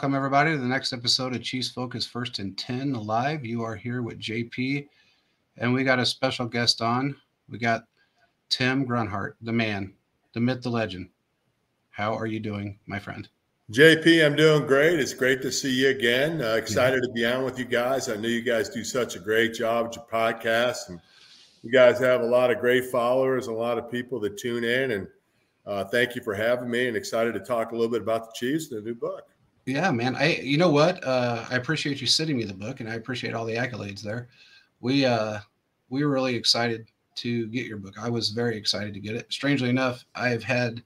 welcome everybody to the next episode of Chiefs Focus First and 10 Live. You are here with JP, and we got a special guest on. We got Tim Grunhard, the man, the myth, the legend. How are you doing, my friend? JP, I'm doing great. It's great to see you again. Uh, excited to be on with you guys. I know you guys do such a great job with your podcast, and you guys have a lot of great followers, a lot of people that tune in. And uh, thank you for having me, and excited to talk a little bit about the Chiefs and the new book. Yeah, man. I you know what? Uh, I appreciate you sending me the book, and I appreciate all the accolades there. We uh, we were really excited to get your book. I was very excited to get it. Strangely enough, I've had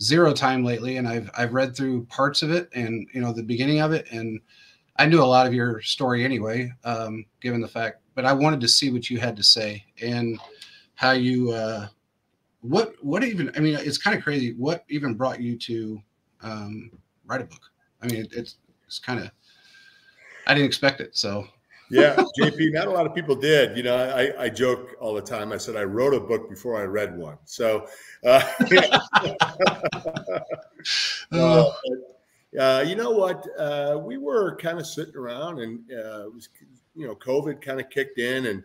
zero time lately, and I've I've read through parts of it and you know the beginning of it, and I knew a lot of your story anyway, um, given the fact. But I wanted to see what you had to say and how you uh, what what even I mean it's kind of crazy. What even brought you to um, write a book? I mean, it, it's it's kind of I didn't expect it. So yeah, JP, not a lot of people did. You know, I, I joke all the time. I said I wrote a book before I read one. So, uh, uh, uh, you know what? Uh, we were kind of sitting around, and uh, it was, you know, COVID kind of kicked in, and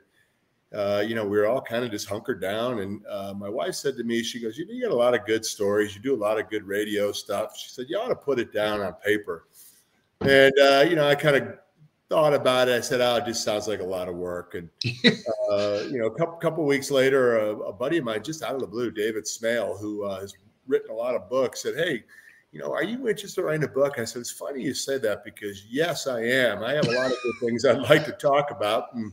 uh, you know, we were all kind of just hunkered down. And my wife said to me, she goes, "You, you got a lot of good stories. You do a lot of good radio stuff." She said, "You ought to put it down on paper." And you know, I kind of thought about it. I said, "Oh, it just sounds like a lot of work." And uh, you know, a couple couple weeks later, a, a, buddy of mine, just out of the blue, David Smale, who uh, has written a lot of books, said, "Hey, you know, are you interested in writing a book?" I said, "It's funny you say that because yes, I am. I have a lot of good things I'd like to talk about." And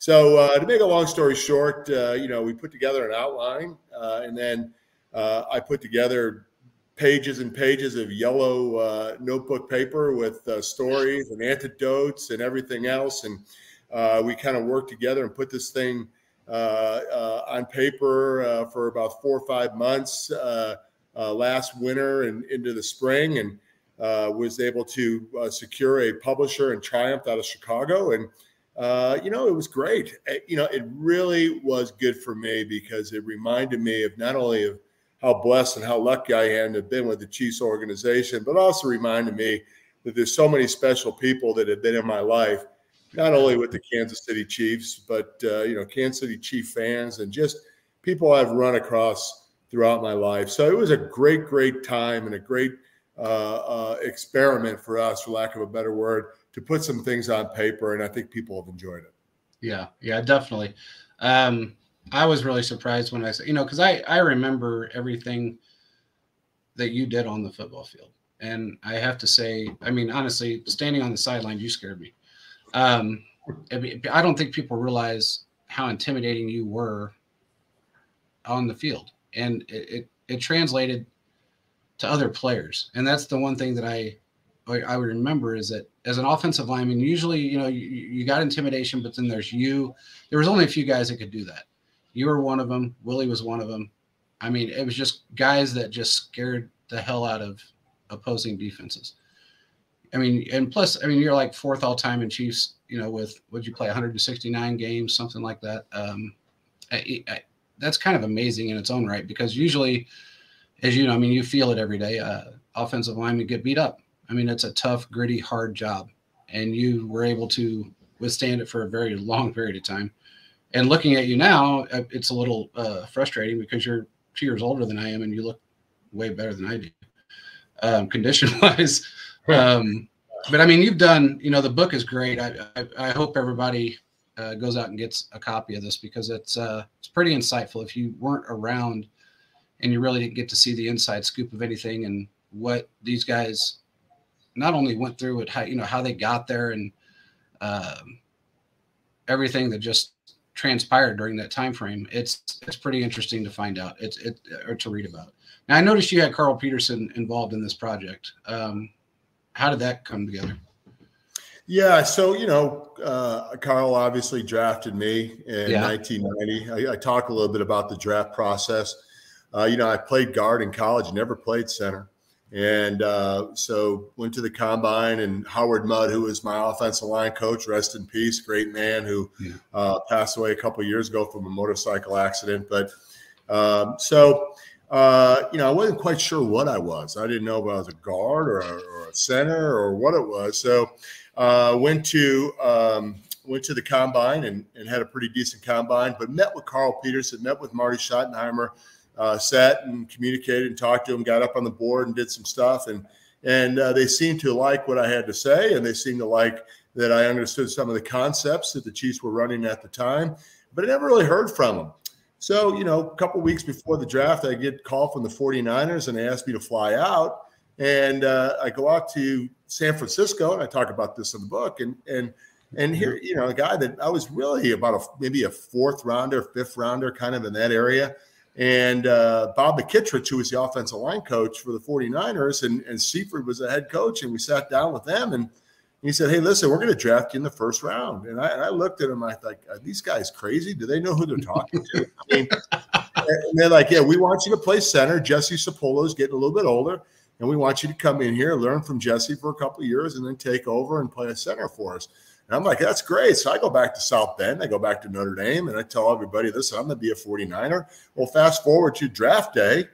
so, uh, to make a long story short, uh, you know, we put together an outline, uh, and then uh, I put together pages and pages of yellow uh, notebook paper with uh, stories and antidotes and everything else. And we kind of worked together and put this thing on paper for about four or five months last winter and into the spring, and was able to secure a publisher in Triumph out of Chicago. And you know, it was great. You know, it really was good for me because it reminded me of not only of how blessed and how lucky I am to have been with the Chiefs organization, but also reminded me that there's so many special people that have been in my life, not only with the Kansas City Chiefs, but uh, you know, Kansas City Chief fans and just people I've run across throughout my life. So it was a great, great time and a great uh, uh, experiment for us, for lack of a better word, to put some things on paper, and I think people have enjoyed it. Yeah, yeah, definitely. Um, I was really surprised when I said, you know, because I I remember everything that you did on the football field, and I have to say, I mean, honestly, standing on the sideline, you scared me. Um, I don't think people realize how intimidating you were on the field, and it, it, it translated to other players, and that's the one thing that I I would remember is that as an offensive lineman, usually you know you, you got intimidation, but then there's you. There was only a few guys that could do that you were one of them. Willie was one of them. I mean, it was just guys that just scared the hell out of opposing defenses. I mean, and plus, I mean, you're like fourth all time in Chiefs. You know, with would you play 169 games, something like that? Um, I, I, that's kind of amazing in its own right because usually, as you know, I mean, you feel it every day. Uh, offensive linemen get beat up. I mean, it's a tough, gritty, hard job, and you were able to withstand it for a very long period of time and looking at you now, uh, it's a little uh, frustrating because you're two years older than I am, and you look way better than I do, um, condition wise. Um, but I mean, you've done. You know, the book is great. I I, I hope everybody uh, goes out and gets a copy of this because it's uh, it's pretty insightful. If you weren't around and you really didn't get to see the inside scoop of anything and what these guys not only went through it, how you know how they got there and um, everything that just transpired during that time frame, it's it's pretty interesting to find out. It's it or to read about. Now I noticed you had Carl Peterson involved in this project. Um, how did that come together? Yeah, so you know, uh, Carl obviously drafted me in yeah. 1990. I, I talk a little bit about the draft process. Uh, you know, I played guard in college, never played center. And uh, so went to the combine, and Howard Mudd, who was my offensive line coach, rest in peace, great man who yeah. uh, passed away a couple years ago from a motorcycle accident. But um, so uh, you know, I wasn't quite sure what I was. I didn't know if I was a guard or a, or a center or what it was. So, uh, went to um, went to the combine and, and had a pretty decent combine. But met with Carl Peterson, met with Marty Schottenheimer, uh, sat and communicated and talked to them, Got up on the board and did some stuff, and and uh, they seemed to like what I had to say, and they seemed to like that I understood some of the concepts that the Chiefs were running at the time. But I never really heard from them. So, you know, a couple weeks before the draft, I get a call from the 49ers and they asked me to fly out. And uh, I go out to San Francisco and I talk about this in the book. And and and here, you know, a guy that I was really about a maybe a fourth rounder, fifth rounder, kind of in that area. And uh, Bob McKittrick, who was the offensive line coach for the 49ers, and, and Seifert was the head coach. And we sat down with them and he said, Hey, listen, we're going to draft you in the first round. And I, and I looked at him, I thought, Are these guys crazy? Do they know who they're talking to? And they're like, Yeah, we want you to play center. Jesse Sapolo is getting a little bit older. And we want you to come in here, learn from Jesse for a couple of years, and then take over and play a center for us. And I'm like, that's great. So I go back to South Bend, I go back to Notre Dame, and I tell everybody, this I'm going to be a 49er. Well, fast forward to draft day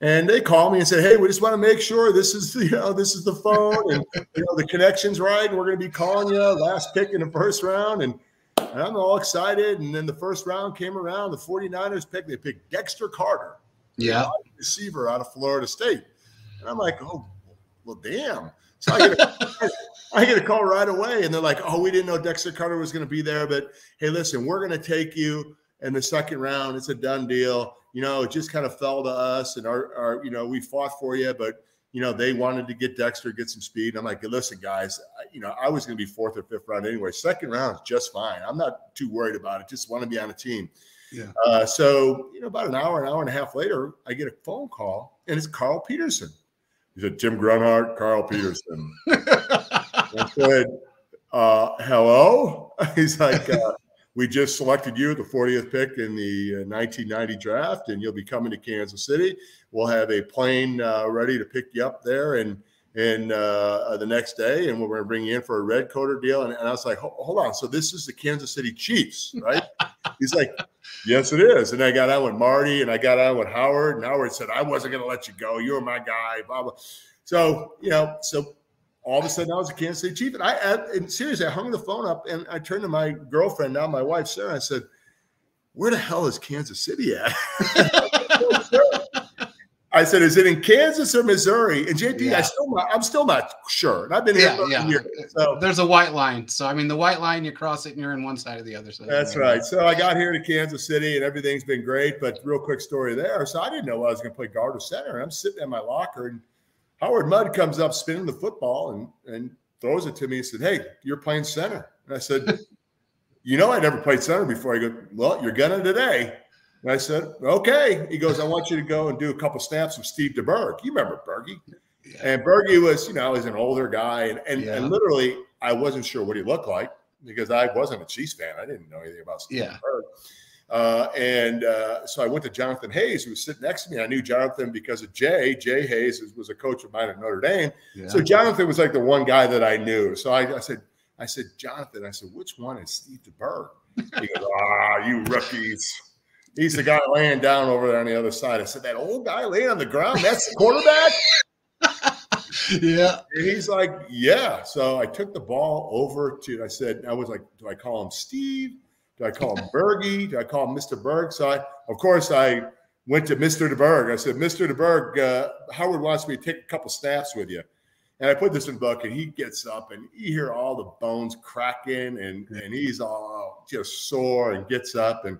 and they call me and say, "Hey, we just want to make sure this is you know this is the phone and you know the connection's right. And we're going to be calling you last pick in the first round." And, and, I'm all excited. And then the first round came around. The 49ers picked. They picked Dexter Carter, yeah, receiver out of Florida State. And I'm like, "Oh, well, damn." So I get, a, I get a call right away, and they're like, "Oh, we didn't know Dexter Carter was going to be there, but hey, listen, we're going to take you." in the second round. It's a done deal you know, it just kind of fell to us, and our, our you know, we fought for you, but you know, they wanted to get Dexter, get some speed. And I'm like, listen, guys, you know, I was going to be fourth or fifth round anyway. Second round is just fine. I'm not too worried about it. Just want to be on a team. Yeah. Uh, so, you know, about an hour, an hour and a half later, I get a phone call, and it's Carl Peterson. He said, Tim Grunhard, Carl Peterson. I said, uh, hello? He's like, uh, we just selected you the 40th pick in the 1990 uh, draft, and you'll be coming to Kansas City. We'll have a plane uh, ready to pick you up there and and uh, the next day, and we're going to bring you in for a red coater deal. And, and I was like, hold on, so this is the Kansas City Chiefs, right? He's like, yes, it is. And I got on with Marty, and I got on with Howard, and Howard said, I wasn't going to let you go. You were my guy, blah blah. So you know, so all of a sudden I was a Kansas City Chief. And I, I and seriously, I hung the phone up and I turned to my girlfriend, now my wife, Sarah, I said, Where the hell is Kansas City at? I said, "Is it in Kansas or Missouri?" And JP, yeah. I still not, I'm still not sure. And I've been here yeah, yeah. Years, so. There's a white line. So I mean, the white line, you cross it, and you're in one side or the other side. That's right. So I got here to Kansas City, and everything's been great. But real quick story there. So I didn't know I was going to play guard or center. And I'm sitting in my locker, and Howard Mudd comes up spinning the football and, and throws it to me and said, Hey, you're playing center. And I said, You know, I never played center before. I go, Well, you're gonna today. And I said, Okay. He goes, I want you to go and do a couple snaps with Steve DeBerg. You remember Bergie? Yeah. And Bergie was, you know, he's an older guy. And, and, yeah. and, literally, I wasn't sure what he looked like because I wasn't a Chiefs fan. I didn't know anything about Steve yeah. DeBerg. Uh, and uh, so I went to Jonathan Hayes, who was sitting next to me. I knew Jonathan because of Jay. Jay Hayes was a coach of mine at Notre Dame. Yeah. So Jonathan was like the one guy that I knew. So I, I, said, I said, Jonathan, I said, which one is Steve DeBerg? He goes, ah, you rookies. He's the guy laying down over there on the other side. I said, that old guy laying on the ground, that's the quarterback? yeah. And he's like, yeah. So I took the ball over to, I said, I was like, do I call him Steve? Do I call him Bergie? Do I call him Mr. Berg? So I, of course, I went to Mr. DeBerg. I said, Mr. DeBerg, uh, Howard wants me to take a couple snaps with you. And I put this in the book, and he gets up, and you hear all the bones cracking, and, and he's all just sore and gets up, and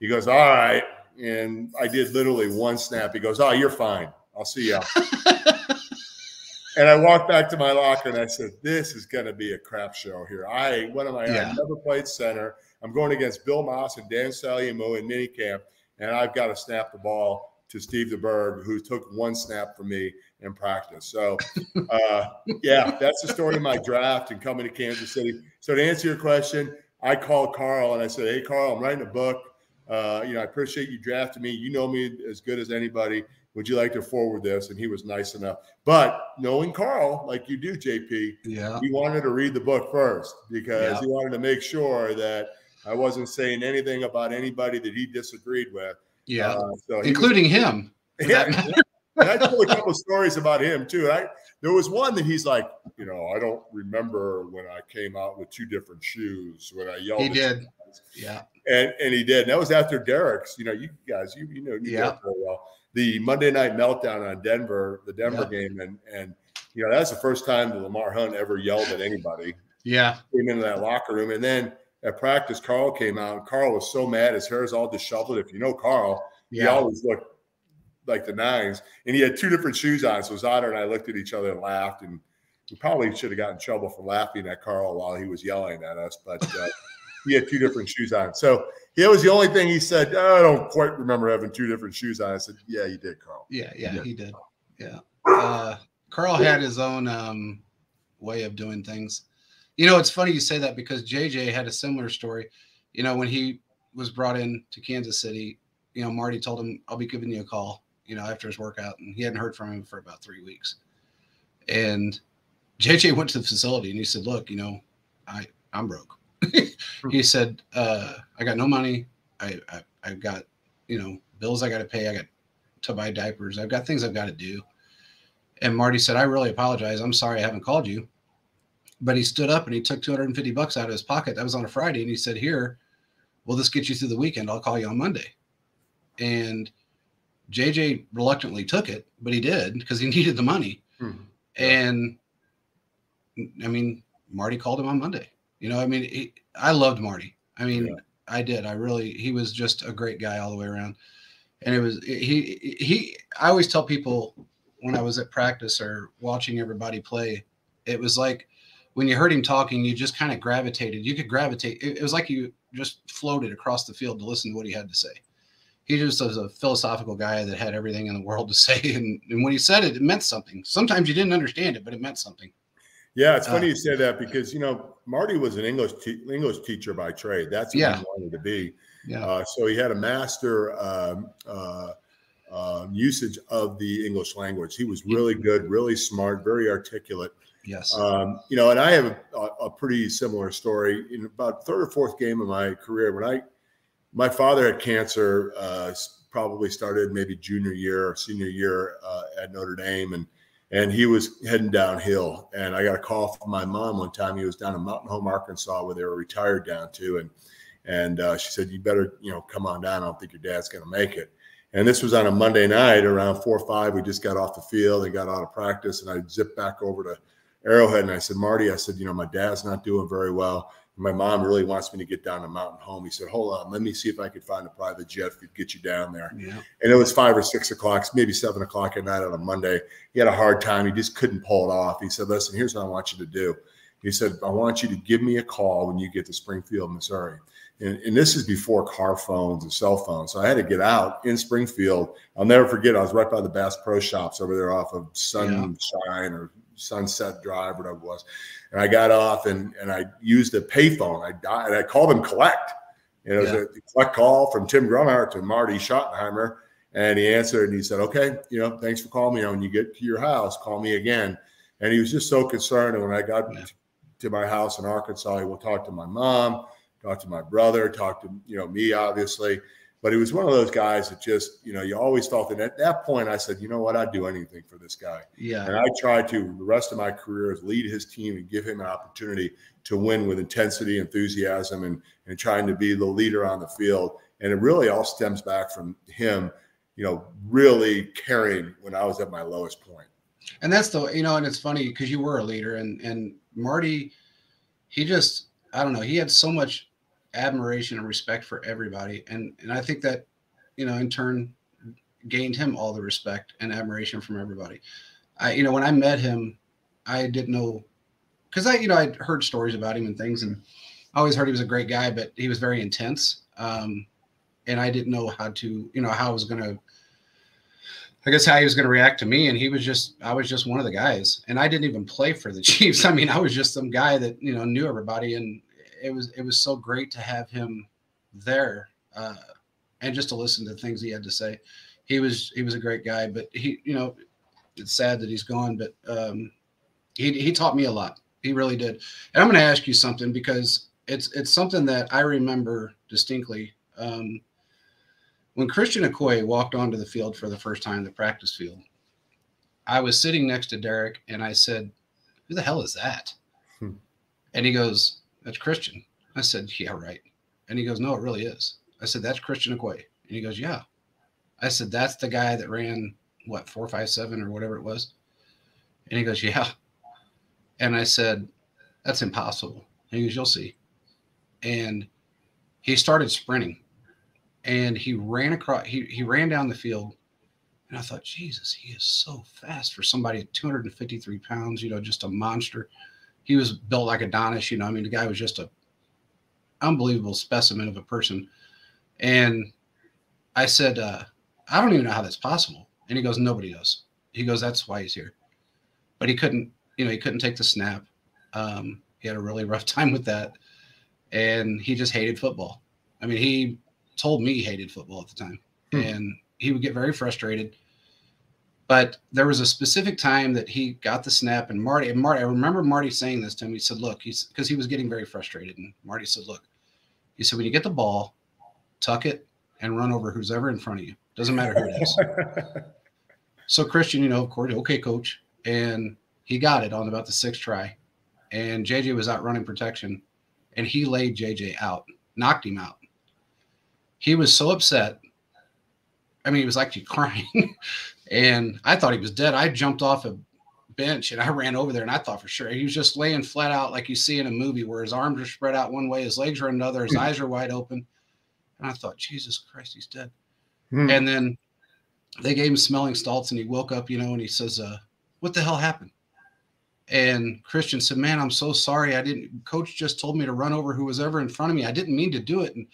he goes, All right. And I did literally one snap. He goes, Oh, you're fine. I'll see you. and I walked back to my locker and I said, This is going to be a crap show here. I, what am I? Yeah. I never played center. I'm going against Bill Maas and Dan Saleaumua in minicamp, and I've got to snap the ball to Steve DeBerg, who took one snap from me in practice. So, uh, yeah, that's the story of my draft and coming to Kansas City. So, to answer your question, I called Carl and I said, "Hey, Carl, I'm writing a book. Uh, you know, I appreciate you drafting me. You know me as good as anybody. Would you like to forward this?" And he was nice enough. But knowing Carl, like you do, JP, yeah, he wanted to read the book first because yeah. he wanted to make sure that I wasn't saying anything about anybody that he disagreed with. Yeah, uh, so including was, him. Yeah. and I told a couple stories about him too. I there was one that he's like, you know, I don't remember when I came out with two different shoes when I yelled. He did. Yeah. And and he did. And that was after Derrick's. You know, you guys, you you know, you yeah. very well. The Monday night meltdown on Denver, the Denver yeah. game, and and you know that's the first time that Lamar Hunt ever yelled at anybody. Yeah. Came into that locker room, and then at practice, Carl came out, and Carl was so mad. His hair is all disheveled. If you know Carl, yeah. he always looked like the nines, and he had two different shoes on. So Zotter and I looked at each other and laughed, and we probably should have gotten in trouble for laughing at Carl while he was yelling at us, but uh, he had two different shoes on. So he was the only thing he said. Oh, I don't quite remember having two different shoes on. I said, Yeah, you did, Carl. Yeah, yeah, he did. Yeah. Uh, Carl had his own um, way of doing things. You know, it's funny you say that because JJ had a similar story. You know, when he was brought in to Kansas City, you know, Marty told him, I'll be giving you a call, you know, after his workout. And he hadn't heard from him for about three weeks. And JJ went to the facility and he said, Look, you know, I, I'm broke. he said, uh, I got no money. I, I, I've got, you know, bills I got to pay. I got to buy diapers. I've got things I've got to do. And Marty said, I really apologize. I'm sorry I haven't called you. But he stood up and he took 250 bucks out of his pocket. That was on a Friday. And he said, Here, will this get you through the weekend? I'll call you on Monday. And JJ reluctantly took it, but he did because he needed the money. Mm-hmm. And I mean, Marty called him on Monday. You know, I mean, he, I loved Marty. I mean, yeah. I did. I really, he was just a great guy all the way around. And it was, he, he, I always tell people when I was at practice or watching everybody play, it was like when you heard him talking, you just kind of gravitated. You could gravitate. It, it was like you just floated across the field to listen to what he had to say. He just was a philosophical guy that had everything in the world to say. And, and when he said it, it meant something. Sometimes you didn't understand it, but it meant something. Yeah, it's funny uh, you say that because you know Marty was an English te- English teacher by trade. That's what yeah. he wanted to be. Yeah. Uh, so he had a master um, uh, uh, usage of the English language. He was really good, really smart, very articulate. Yes. Um, you know, and I have a, a, pretty similar story. In about third or fourth game of my career, when I my father had cancer, uh, probably started maybe junior year or senior year uh, at Notre Dame, and and he was heading downhill. And I got a call from my mom one time. He was down in Mountain Home, Arkansas, where they were retired down to, and and uh, she said, "You better, you know, come on down. I don't think your dad's going to make it." And this was on a Monday night around four or five. We just got off the field and got out of practice, and I zipped back over to Arrowhead and I said, "Marty, I said, you know, my dad's not doing very well." my mom really wants me to get down to Mountain Home. He said, "Hold on, let me see if I could find a private jet to get you down there." Yeah. And it was five or six o'clock, maybe seven o'clock at night on a Monday. He had a hard time; he just couldn't pull it off. He said, "Listen, here's what I want you to do." He said, "I want you to give me a call when you get to Springfield, Missouri." And, and this is before car phones and cell phones, so I had to get out in Springfield. I'll never forget. I was right by the Bass Pro Shops over there off of Sunshine yeah. or Sunset Drive, whatever it was. And I got off and, and I used a payphone. I died. I called him collect. And it was yeah. a collect call from Tim Grunhard to Marty Schottenheimer. And he answered and he said, Okay, you know, thanks for calling me. when you get to your house, call me again. And he was just so concerned. And when I got yeah. to my house in Arkansas, he will talk to my mom, talk to my brother, talk to, you know, me, obviously. But he was one of those guys that just, you know, you always thought that at that point, I said, you know what, I'd do anything for this guy. Yeah. And I tried to the rest of my career is lead his team and give him an opportunity to win with intensity, enthusiasm, and and trying to be the leader on the field. And it really all stems back from him, you know, really caring when I was at my lowest point. And that's the, you know, and it's funny because you were a leader, and and Marty, he just, I don't know, he had so much admiration and respect for everybody. And and I think that, you know, in turn gained him all the respect and admiration from everybody. I, you know, when I met him, I didn't know because I, you know, I'd heard stories about him and things, and I always heard he was a great guy, but he was very intense. Um, and I didn't know how to, you know, how I was going to, I guess how he was going to react to me. And he was just, I was just one of the guys, and I didn't even play for the Chiefs. I mean, I was just some guy that you know knew everybody, and it was it was so great to have him there uh, and just to listen to things he had to say. He was he was a great guy, but he you know it's sad that he's gone, but um, he he taught me a lot. He really did. And I'm going to ask you something because it's it's something that I remember distinctly. Um, when Christian Okoye walked onto the field for the first time, the practice field, I was sitting next to Derrick and I said, Who the hell is that? Hmm. And he goes, That's Christian. I said, Yeah, right. And he goes, No, it really is. I said, That's Christian Okoye. And he goes, Yeah. I said, That's the guy that ran what, 457 or whatever it was. And he goes, Yeah. And I said, That's impossible. And he goes, You'll see. And he started sprinting and he ran across he, he ran down the field and i thought jesus he is so fast for somebody at 253 pounds you know just a monster he was built like adonis you know i mean the guy was just a unbelievable specimen of a person. And i said uh, i don't even know how that's possible. And he goes nobody does he goes that's why he's here. But he couldn't you know he couldn't take the snap. Um, he had a really rough time with that. And he just hated football. I mean he told me he hated football at the time, hmm. and he would get very frustrated. But there was a specific time that he got the snap, and Marty and Marty. I remember Marty saying this to him. He said, "Look, he's because he was getting very frustrated." And Marty said, "Look," he said, "when you get the ball, tuck it and run over who's ever in front of you. Doesn't matter who it is." so Christian, you know, of course, okay, coach, and he got it on about the sixth try, and JJ was out running protection, and he laid JJ out, knocked him out he was so upset. I mean, he was actually crying, and I thought he was dead. I jumped off a bench and I ran over there, and I thought for sure he was just laying flat out like you see in a movie, where his arms are spread out one way, his legs are another, his hmm. eyes are wide open. And I thought, Jesus Christ, he's dead. Hmm. And then they gave him smelling salts, and he woke up, you know, and he says, uh, "What the hell happened?" And Christian said, "Man, I'm so sorry. I didn't. Coach just told me to run over who was ever in front of me. I didn't mean to do it." And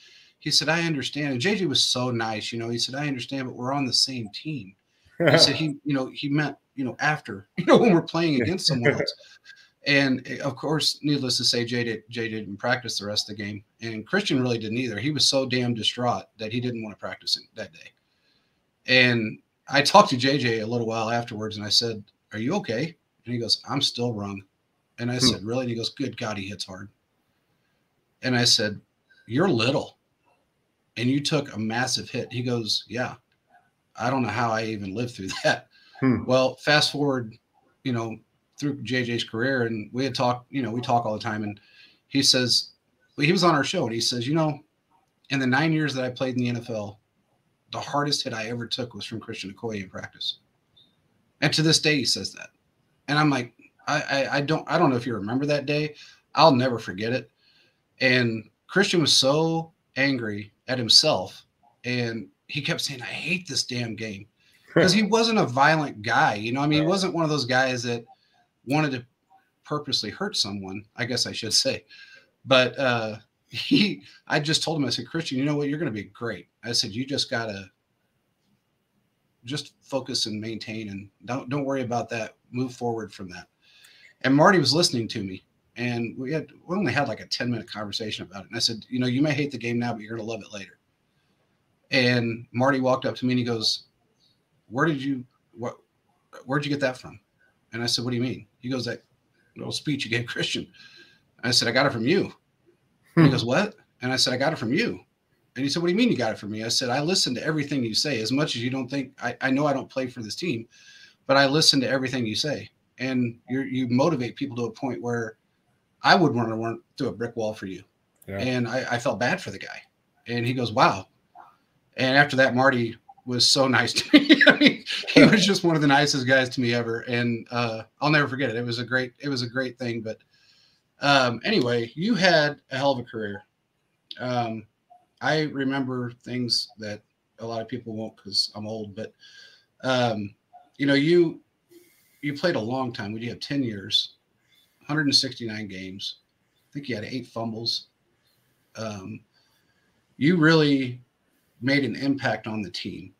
he said, I understand. And JJ was so nice, you know. He said, I understand, but we're on the same team. He said he, you know, he meant, you know, after, you know, when we're playing against someone else. And eh, of course, needless to say, Jay, did, Jay didn't practice the rest of the game. And Christian really didn't either. He was so damn distraught that he didn't want to practice that day. And I talked to JJ a little while afterwards and I said, Are you okay? And he goes, I'm still wrong. And I hmm. said, Really? And he goes, Good God, he hits hard. And I said, You're little and you took a massive hit. He goes, Yeah, I don't know how I even lived through that. Hmm. Well, fast forward, you know, through JJ's career, and we had talked, you know, we talk all the time, and he says, well, he was on our show, and he says, you know, in the nine years that I played in the NFL, the hardest hit I ever took was from Christian Okoye in practice. And to this day, he says that. And I'm like, I, I, I don't I don't know if you remember that day. I'll never forget it. And Christian was so angry at himself and he kept saying, I hate this damn game. Because he wasn't a violent guy. You know, I mean, he wasn't one of those guys that wanted to purposely hurt someone, I guess I should say. But uh he I just told him, I said, Christian, you know what, you're gonna be great. I said, you just gotta just focus and maintain and don't don't worry about that. Move forward from that. And Marty was listening to me and we had we only had like a 10 minute conversation about it. And I said, you know, you may hate the game now, but you're gonna love it later. And Marty walked up to me and he goes, Where did you what where'd you get that from? And I said, What do you mean? He goes, That little speech you gave Christian. I said, I got it from you. Hmm. he goes, What? And I said, I got it from you. And he said, What do you mean you got it from me? I said, I listen to everything you say as much as you don't think I, I know I don't play for this team, but I listen to everything you say. And you you motivate people to a point where I would want to run through a brick wall for you. Yeah. And I, I felt bad for the guy. And he goes, wow. And after that, Marty was so nice to me. I mean, he was just one of the nicest guys to me ever. And uh, I'll never forget it. It was a great, it was a great thing. But um, anyway, you had a hell of a career. Um, I remember things that a lot of people won't because I'm old, but um, you know, you you played a long time. Would you have 10 years? 169 games. I think you had eight fumbles. Um, you really made an impact on the team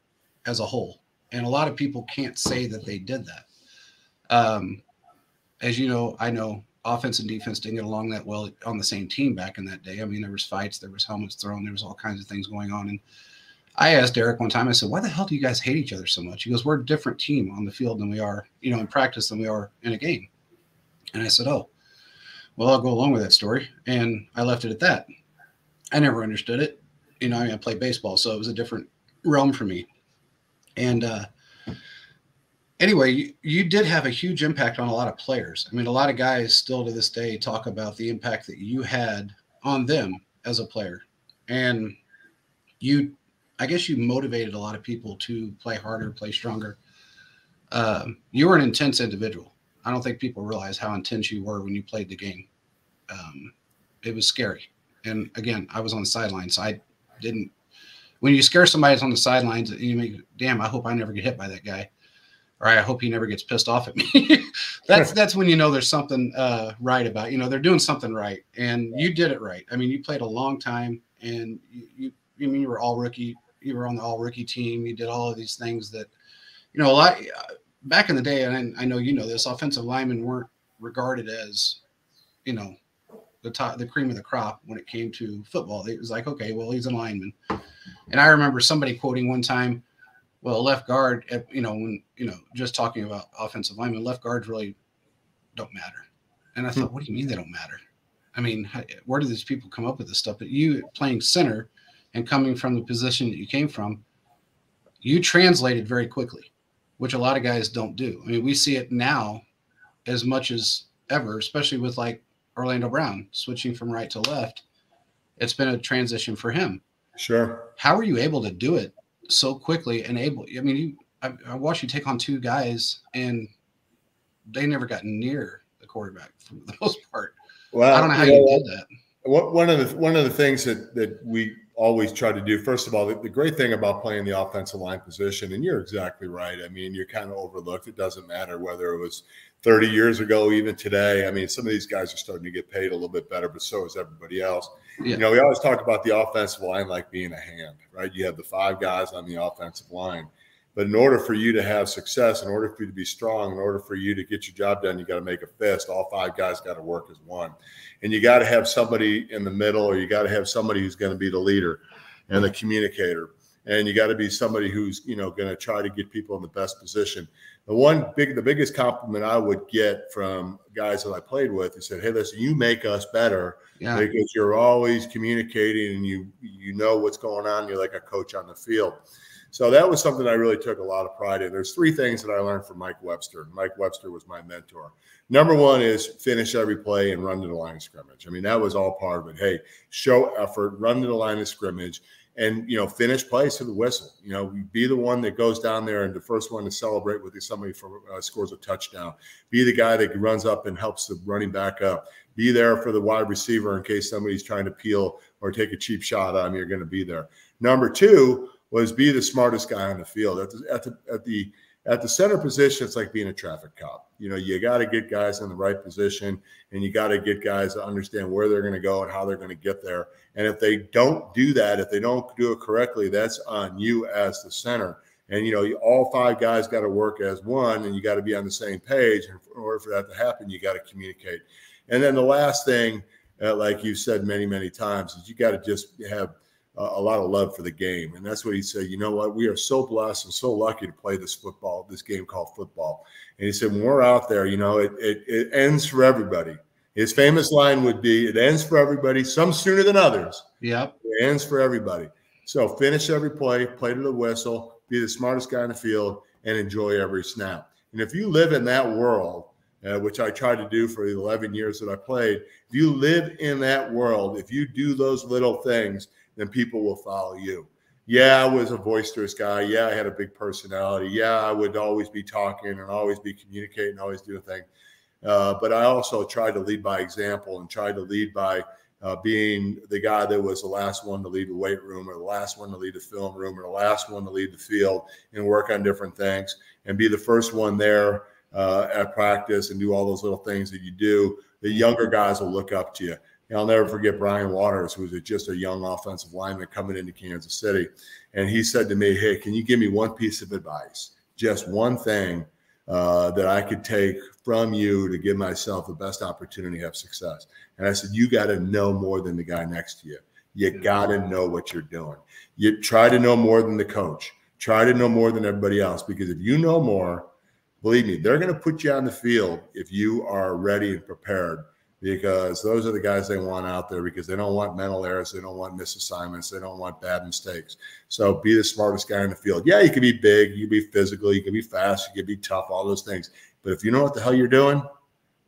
as a whole. And a lot of people can't say that they did that. Um, as you know, I know offense and defense didn't get along that well on the same team back in that day. I mean, there was fights, there was helmets thrown, there was all kinds of things going on. And I asked Derrick one time, I said, why the hell do you guys hate each other so much? He goes, we're a different team on the field than we are, you know, in practice than we are in a game. And I said, Oh, well, I'll go along with that story. And I left it at that. I never understood it. You know, I, mean, I played baseball, so it was a different realm for me. And uh, anyway, you, you did have a huge impact on a lot of players. I mean, a lot of guys still to this day talk about the impact that you had on them as a player. And you, I guess you motivated a lot of people to play harder, play stronger. Um, you were an intense individual. I don't think people realize how intense you were when you played the game. Um, it was scary. And again, I was on the sidelines. So I didn't. When you scare somebody that's on the sidelines, and you make, damn, I hope I never get hit by that guy, or I hope he never gets pissed off at me. that's that's when you know there's something uh, right about. You know, they're doing something right, and you did it right. I mean, you played a long time, and you, you, you mean you were all rookie. You were on the all rookie team. You did all of these things that, you know, a lot back in the day, and I know you know this, offensive linemen weren't regarded as, you know, the top, the cream of the crop when it came to football. It was like, okay, well, he's a lineman. And I remember somebody quoting one time, well, left guard, you know, when, you know, just talking about offensive linemen, left guards really don't matter. And I hmm. thought, what do you mean they don't matter? I mean, where do these people come up with this stuff? But you playing center and coming from the position that you came from, you translated very quickly which a lot of guys don't do. I mean, we see it now as much as ever, especially with like Orlando Brown switching from right to left. It's been a transition for him. Sure. How are you able to do it so quickly and able? I mean, you, I, I watched you take on two guys and they never got near the quarterback for the most part. Well, I don't know how you, know, you did that. One of the one of the things that that we always try to do. First of all, the, the, great thing about playing the offensive line position, and you're exactly right. I mean, you're kind of overlooked. It doesn't matter whether it was 30 years ago, even today. I mean, some of these guys are starting to get paid a little bit better, but so is everybody else. Yeah. You know, we always talk about the offensive line like being a hand, right? You have the five guys on the offensive line. But in order for you to have success, in order for you to be strong, in order for you to get your job done, you got to make a fist. All five guys got to work as one. And you got to have somebody in the middle, or you got to have somebody who's going to be the leader and the communicator. And you got to be somebody who's, you know, going to try to get people in the best position. The one big, the biggest compliment I would get from guys that I played with, he said, "Hey, listen, you make us better yeah. because you're always communicating and you you know what's going on. You're like a coach on the field." So that was something I really took a lot of pride in. There's three things that I learned from Mike Webster. Mike Webster was my mentor. Number one is finish every play and run to the line of scrimmage. I mean, that was all part of it. Hey, show effort, run to the line of scrimmage, and you know, finish plays to the whistle. You know, be the one that goes down there and the first one to celebrate with somebody for uh, scores a touchdown. Be the guy that runs up and helps the running back up. Be there for the wide receiver in case somebody's trying to peel or take a cheap shot on him. You're going to be there. Number two was be the smartest guy on the field. At the at the at the at the center position, it's like being a traffic cop. You know, you got to get guys in the right position, and you got to get guys to understand where they're going to go and how they're going to get there. And if they don't do that, if they don't do it correctly, that's on you as the center. And you know, all five guys got to work as one, and you got to be on the same page. And in order for that to happen, you got to communicate. And then the last thing, uh, like you've said many, many times, is you got to just have a lot of love for the game. And that's what he said, you know what, we are so blessed and so lucky to play this football, this game called football. And he said, when we're out there, you know, it, it, it ends for everybody. His famous line would be, it ends for everybody, some sooner than others. Yep. It ends for everybody. So finish every play, play to the whistle, be the smartest guy in the field, and enjoy every snap. And if you live in that world, uh, which I tried to do for the 11 years that I played, if you live in that world, if you do those little things, then people will follow you. Yeah, I was a boisterous guy. Yeah, I had a big personality. Yeah, I would always be talking and always be communicating, always doing things. Uh, but I also tried to lead by example and tried to lead by uh, being the guy that was the last one to lead the weight room or the last one to lead the film room or the last one to lead the field and work on different things and be the first one there uh, at practice and do all those little things that you do. The younger guys will look up to you. I'll never forget Brian Waters, who was just a young offensive lineman coming into Kansas City. And he said to me, Hey, can you give me one piece of advice? Just one thing uh, that I could take from you to give myself the best opportunity to have success. And I said, You got to know more than the guy next to you. You got to know what you're doing. You try to know more than the coach, try to know more than everybody else, because if you know more, believe me, they're going to put you on the field if you are ready and prepared because those are the guys they want out there because they don't want mental errors, they don't want misassignments, they don't want bad mistakes. So be the smartest guy in the field. Yeah, you can be big, you can be physical, you can be fast, you can be tough, all those things. But if you know what the hell you're doing,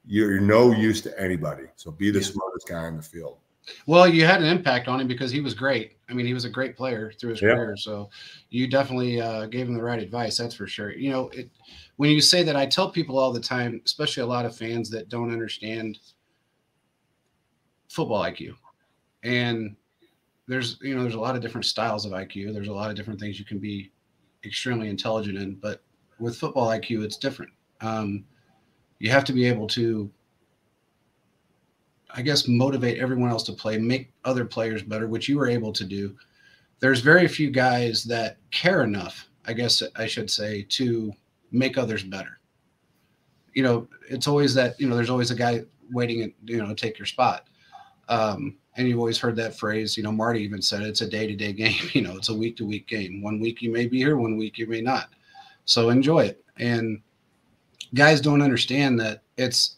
you're no use to anybody. So be the yeah. smartest guy in the field. Well, you had an impact on him because he was great. I mean, he was a great player through his career. So you definitely uh, gave him the right advice. That's for sure. You know, it, when you say that, I tell people all the time, especially a lot of fans that don't understand football IQ. And there's, you know, there's a lot of different styles of IQ. There's a lot of different things you can be extremely intelligent in. But with football IQ, it's different. Um, you have to be able to I guess, motivate everyone else to play, make other players better, which you were able to do. There's very few guys that care enough, I guess I should say, to make others better. You know, it's always that, you know, there's always a guy waiting, you know, take your spot. Um, and you've always heard that phrase, you know, Marty even said it's a day to day game. You know, it's a week to week game. One week you may be here, one week you may not. So enjoy it. And guys don't understand that it's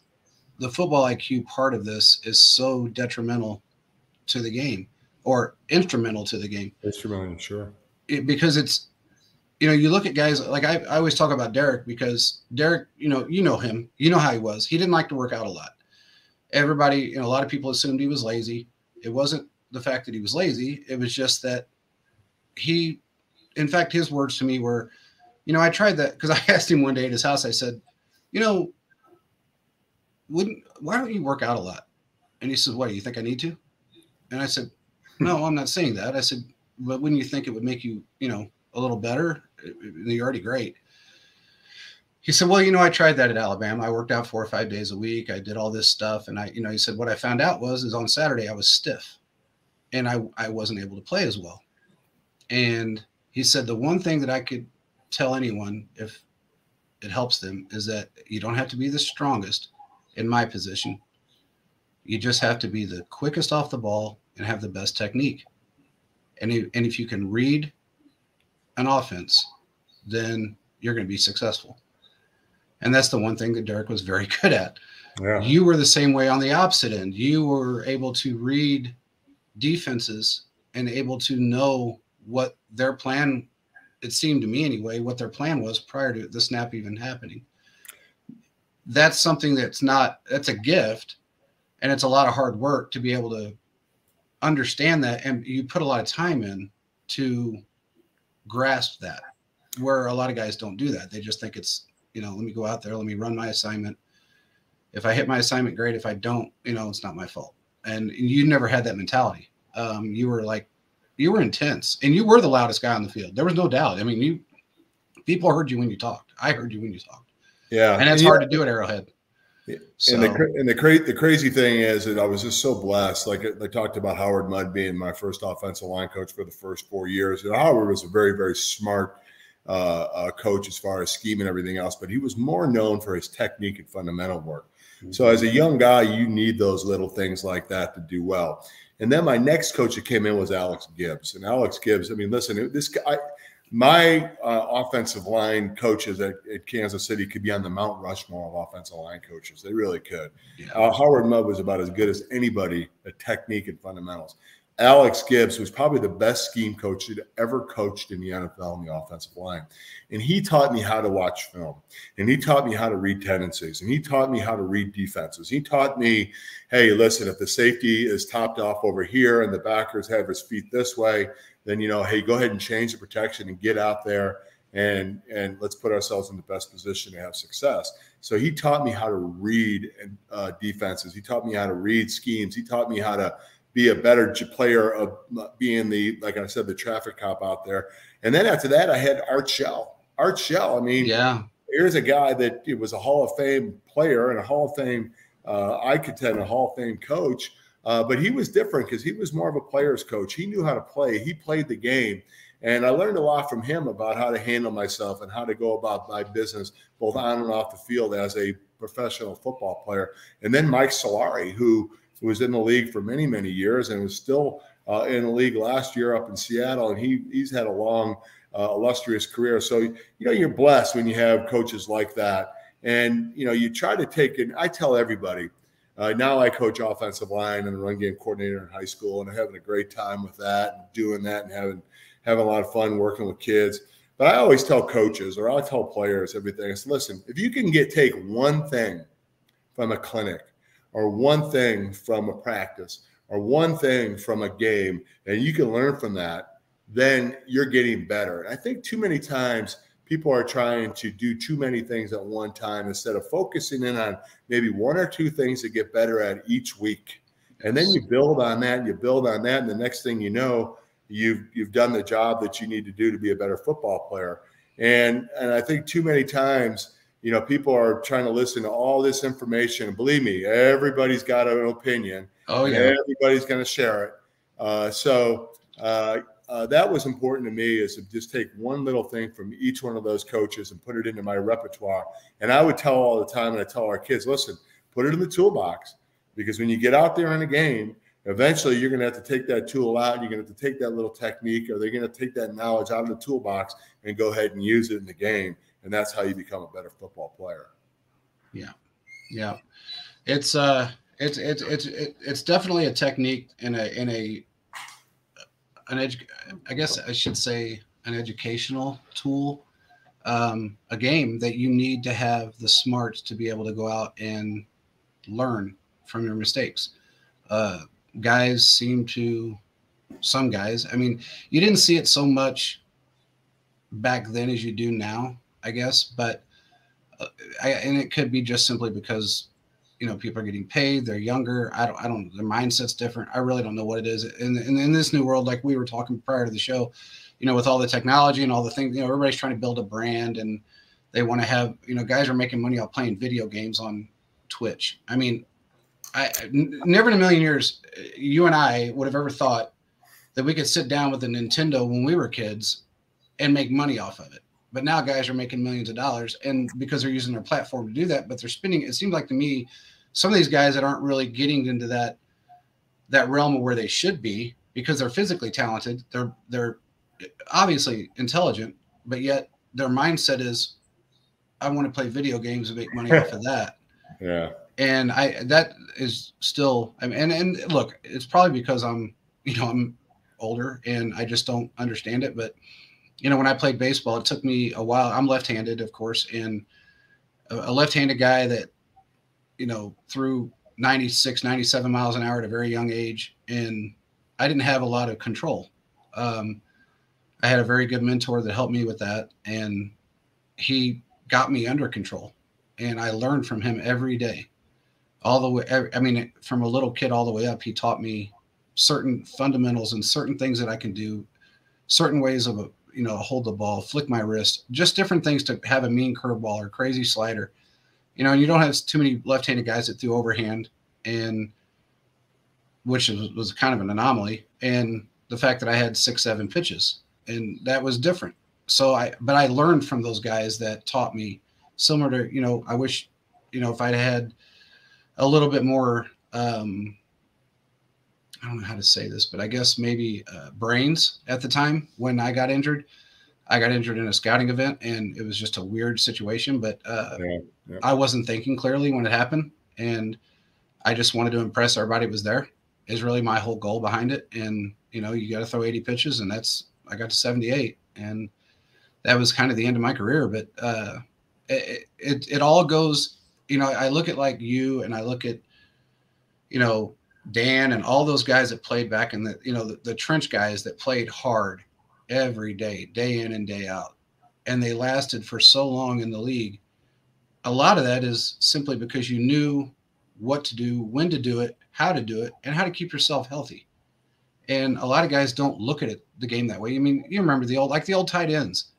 the football IQ part of this is so detrimental to the game or instrumental to the game. Instrumental, sure. It, because it's, you know, you look at guys like I, I always talk about Derrick because Derrick, you know, you know him, you know how he was. He didn't like to work out a lot. Everybody, you know, a lot of people assumed he was lazy. It wasn't the fact that he was lazy. It was just that he, in fact, his words to me were, you know, I tried that because I asked him one day at his house. I said, you know, wouldn't why don't you work out a lot? And he said, What do you think I need to? And I said, hmm. No, I'm not saying that. I said, but wouldn't you think it would make you, you know, a little better? You're already great. He said, Well, you know, I tried that at Alabama. I worked out four or five days a week. I did all this stuff. And I, you know, he said, What I found out was is on Saturday I was stiff and I, I wasn't able to play as well. And he said the one thing that I could tell anyone if it helps them is that you don't have to be the strongest in my position. You just have to be the quickest off the ball and have the best technique. And and if you can read an offense, then you're going to be successful. And that's the one thing that Derrick was very good at. Yeah. You were the same way on the opposite end. You were able to read defenses and able to know what their plan, it seemed to me anyway, what their plan was prior to the snap even happening that's something that's not that's a gift and it's a lot of hard work to be able to understand that and you put a lot of time in to grasp that where a lot of guys don't do that they just think it's you know let me go out there let me run my assignment. If i hit my assignment great. If i don't you know it's not my fault. And you never had that mentality. Um, you were like you were intense and you were the loudest guy on the field. There was no doubt. I mean you people heard you when you talked. I heard you when you talked. Yeah, and it's hard to do at Arrowhead. So. And the and the, cra- the crazy thing is that I was just so blessed. Like I talked about Howard Mudd being my first offensive line coach for the first four years. And Howard was a very very smart uh, uh, coach as far as scheme and everything else, but he was more known for his technique and fundamental work. Mm-hmm. So as a young guy, you need those little things like that to do well. And then my next coach that came in was Alex Gibbs. And Alex Gibbs, I mean, listen, this guy my uh, offensive line coaches at, at, Kansas City could be on the Mount Rushmore of offensive line coaches. They really could. Yeah. Uh, Howard Mudd was about as good as anybody at technique and fundamentals. Alex Gibbs was probably the best scheme coach that ever coached in the NFL in the offensive line. And he taught me how to watch film. And he taught me how to read tendencies. And he taught me how to read defenses. He taught me, hey, listen, if the safety is topped off over here and the backers have his feet this way, then you know, hey, go ahead and change the protection and get out there and and let's put ourselves in the best position to have success. So he taught me how to read uh, defenses. He taught me how to read schemes. He taught me how to be a better player of being the like I said the traffic cop out there. And then after that, I had Art Shell. Art Shell. I mean, yeah, here's a guy that was a Hall of Fame player and a Hall of Fame. Uh, I contend a Hall of Fame coach uh, but he was different because he was more of a player's coach. He knew how to play. He played the game. And I learned a lot from him about how to handle myself and how to go about my business, both on and off the field as a professional football player. And then Mike Solari, who was in the league for many, many years and was still uh, in the league last year up in Seattle. And he he's had a long, uh, illustrious career. So, you know, you're blessed when you have coaches like that. And, you know, you try to take, and I tell everybody, Uh, now I coach offensive line and run game coordinator in high school, and I'm having a great time with that, and doing that, and having having a lot of fun working with kids. But I always tell coaches or I tell players everything. I say, listen, if you can get take one thing from a clinic or one thing from a practice or one thing from a game and you can learn from that, then you're getting better. And I think too many times people are trying to do too many things at one time instead of focusing in on maybe one or two things to get better at each week. And then you build on that, and you build on that, and the next thing you know, you've you've done the job that you need to do to be a better football player. And and I think too many times, you know, people are trying to listen to all this information. And believe me, everybody's got an opinion. Oh yeah, everybody's going to share it. Uh, so uh, uh, that was important to me is to just take one little thing from each one of those coaches and put it into my repertoire. And I would tell all the time, and I tell our kids, listen, put it in the toolbox because when you get out there in a game eventually you're going to have to take that tool out. You're going to have to take that little technique, or they're going to take that knowledge out of the toolbox and go ahead and use it in the game. And that's how you become a better football player. Yeah, yeah, it's uh, it's it's it's it's definitely a technique in a in a an edu- I guess I should say an educational tool, um, a game that you need to have the smarts to be able to go out and learn from your mistakes. Uh, guys seem to some guys. I mean, you didn't see it so much back then as you do now, I guess, but uh, I, and it could be just simply because you know people are getting paid, they're younger. I don't, I don't. Their mindset's different. I really don't know what it is. In, in, in this new world, like we were talking prior to the show, you know, with all the technology and all the things, you know, everybody's trying to build a brand and they want to have, you know, guys are making money off playing video games on Twitch. I mean, I never in a million years, you and I would have ever thought that we could sit down with a Nintendo when we were kids and make money off of it. But now guys are making millions of dollars, and because they're using their platform to do that, but they're spending. It seems like to me, some of these guys that aren't really getting into that that realm of where they should be because they're physically talented. They're they're obviously intelligent, but yet their mindset is, I want to play video games and make money off of that. Yeah and I that is still I mean and and look, it's probably because I'm you know I'm older and I just don't understand it. But you know, when I played baseball, it took me a while. I'm left-handed, of course, and a left-handed guy that you know threw 96, 97 miles an hour at a very young age, and I didn't have a lot of control. Um, I had a very good mentor that helped me with that, and he got me under control, and I learned from him every day all the way i mean from a little kid all the way up he taught me certain fundamentals and certain things that i can do certain ways of you know hold the ball flick my wrist just different things to have a mean curveball or crazy slider. You know and you don't have too many left-handed guys that threw overhand and which was, was kind of an anomaly and the fact that i had six seven pitches and that was different. So i but i learned from those guys that taught me similar to you know i wish you know if i'd had a little bit more um, I don't know how to say this, but I guess maybe uh, brains at the time when I got injured. I got injured in a scouting event, and it was just a weird situation. But uh, yeah, yeah. I wasn't thinking clearly when it happened, and I just wanted to impress everybody was there. Is really my whole goal behind it. And you know, you got to throw 80 pitches, and that's I got to 78, and that was kind of the end of my career. But uh, it, it it all goes you know, I look at like you and I look at, you know, Dan and all those guys that played back in the, you know, the, the trench guys that played hard every day, day in and day out. And they lasted for so long in the league. A lot of that is simply because you knew what to do, when to do it, how to do it, and how to keep yourself healthy. And a lot of guys don't look at it the game that way. I mean, you remember the old like the old tight ends.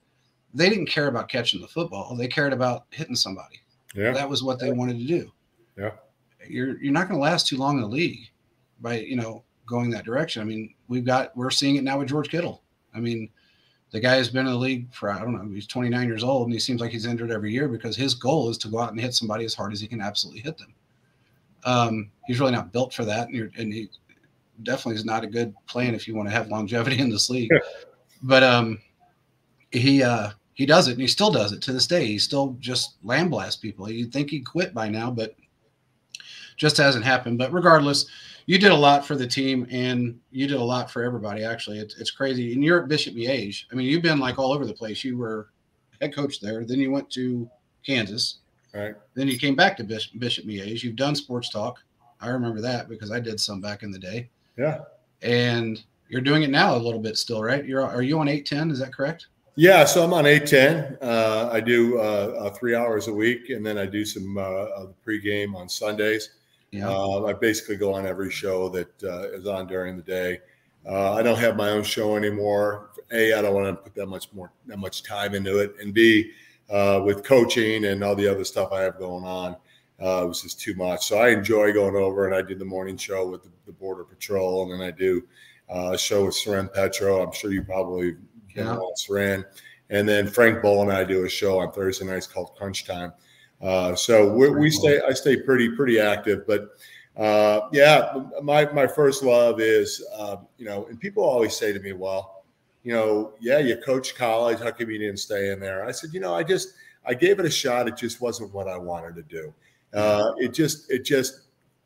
They didn't care about catching the football. They cared about hitting somebody. Yeah. That was what they wanted to do. Yeah. You're you're not going to last too long in the league by, you know, going that direction. I mean, we've got we're seeing it now with George Kittle. I mean, the guy has been in the league for I don't know, he's 29 years old and he seems like he's injured every year because his goal is to go out and hit somebody as hard as he can absolutely hit them. Um, he's really not built for that, and, and he definitely is not a good plan if you want to have longevity in this league. but um, he uh, he does it and he still does it to this day. He still just lamb blasts people. You'd think he'd quit by now, but just hasn't happened. But regardless, you did a lot for the team and you did a lot for everybody. Actually, it's, it's crazy. And you're at Bishop Miege. I mean, you've been like all over the place. You were head coach there. Then you went to Kansas. Right. Then you came back to Bishop, Bishop Miege. You've done sports talk. I remember that because I did some back in the day. Yeah. And you're doing it now a little bit still, right? You're are you on eight ten? Is that correct? Yeah, so I'm on eight ten. Uh, I do uh, uh, three hours a week, and then I do some uh, pregame on Sundays. Yeah. Uh, I basically go on every show that uh, is on during the day. Uh, I don't have my own show anymore. A, I don't want to put that much more that much time into it, and B, with coaching and all the other stuff I have going on, it was just too much. So I enjoy going over, and I do the morning show with the, the Border Patrol, and then I do a show with Soren Petro. I'm sure you probably yeah. Soren. And then Frank Boal and I do a show on Thursday nights called Crunch Time. Uh, so we, we stay, I stay pretty, pretty active, but uh, yeah, my, my first love is, uh, you know, and people always say to me, well, you know, yeah, you coach college. How come you didn't stay in there? I said, you know, I just, I gave it a shot. It just wasn't what I wanted to do. Uh, it just, it just,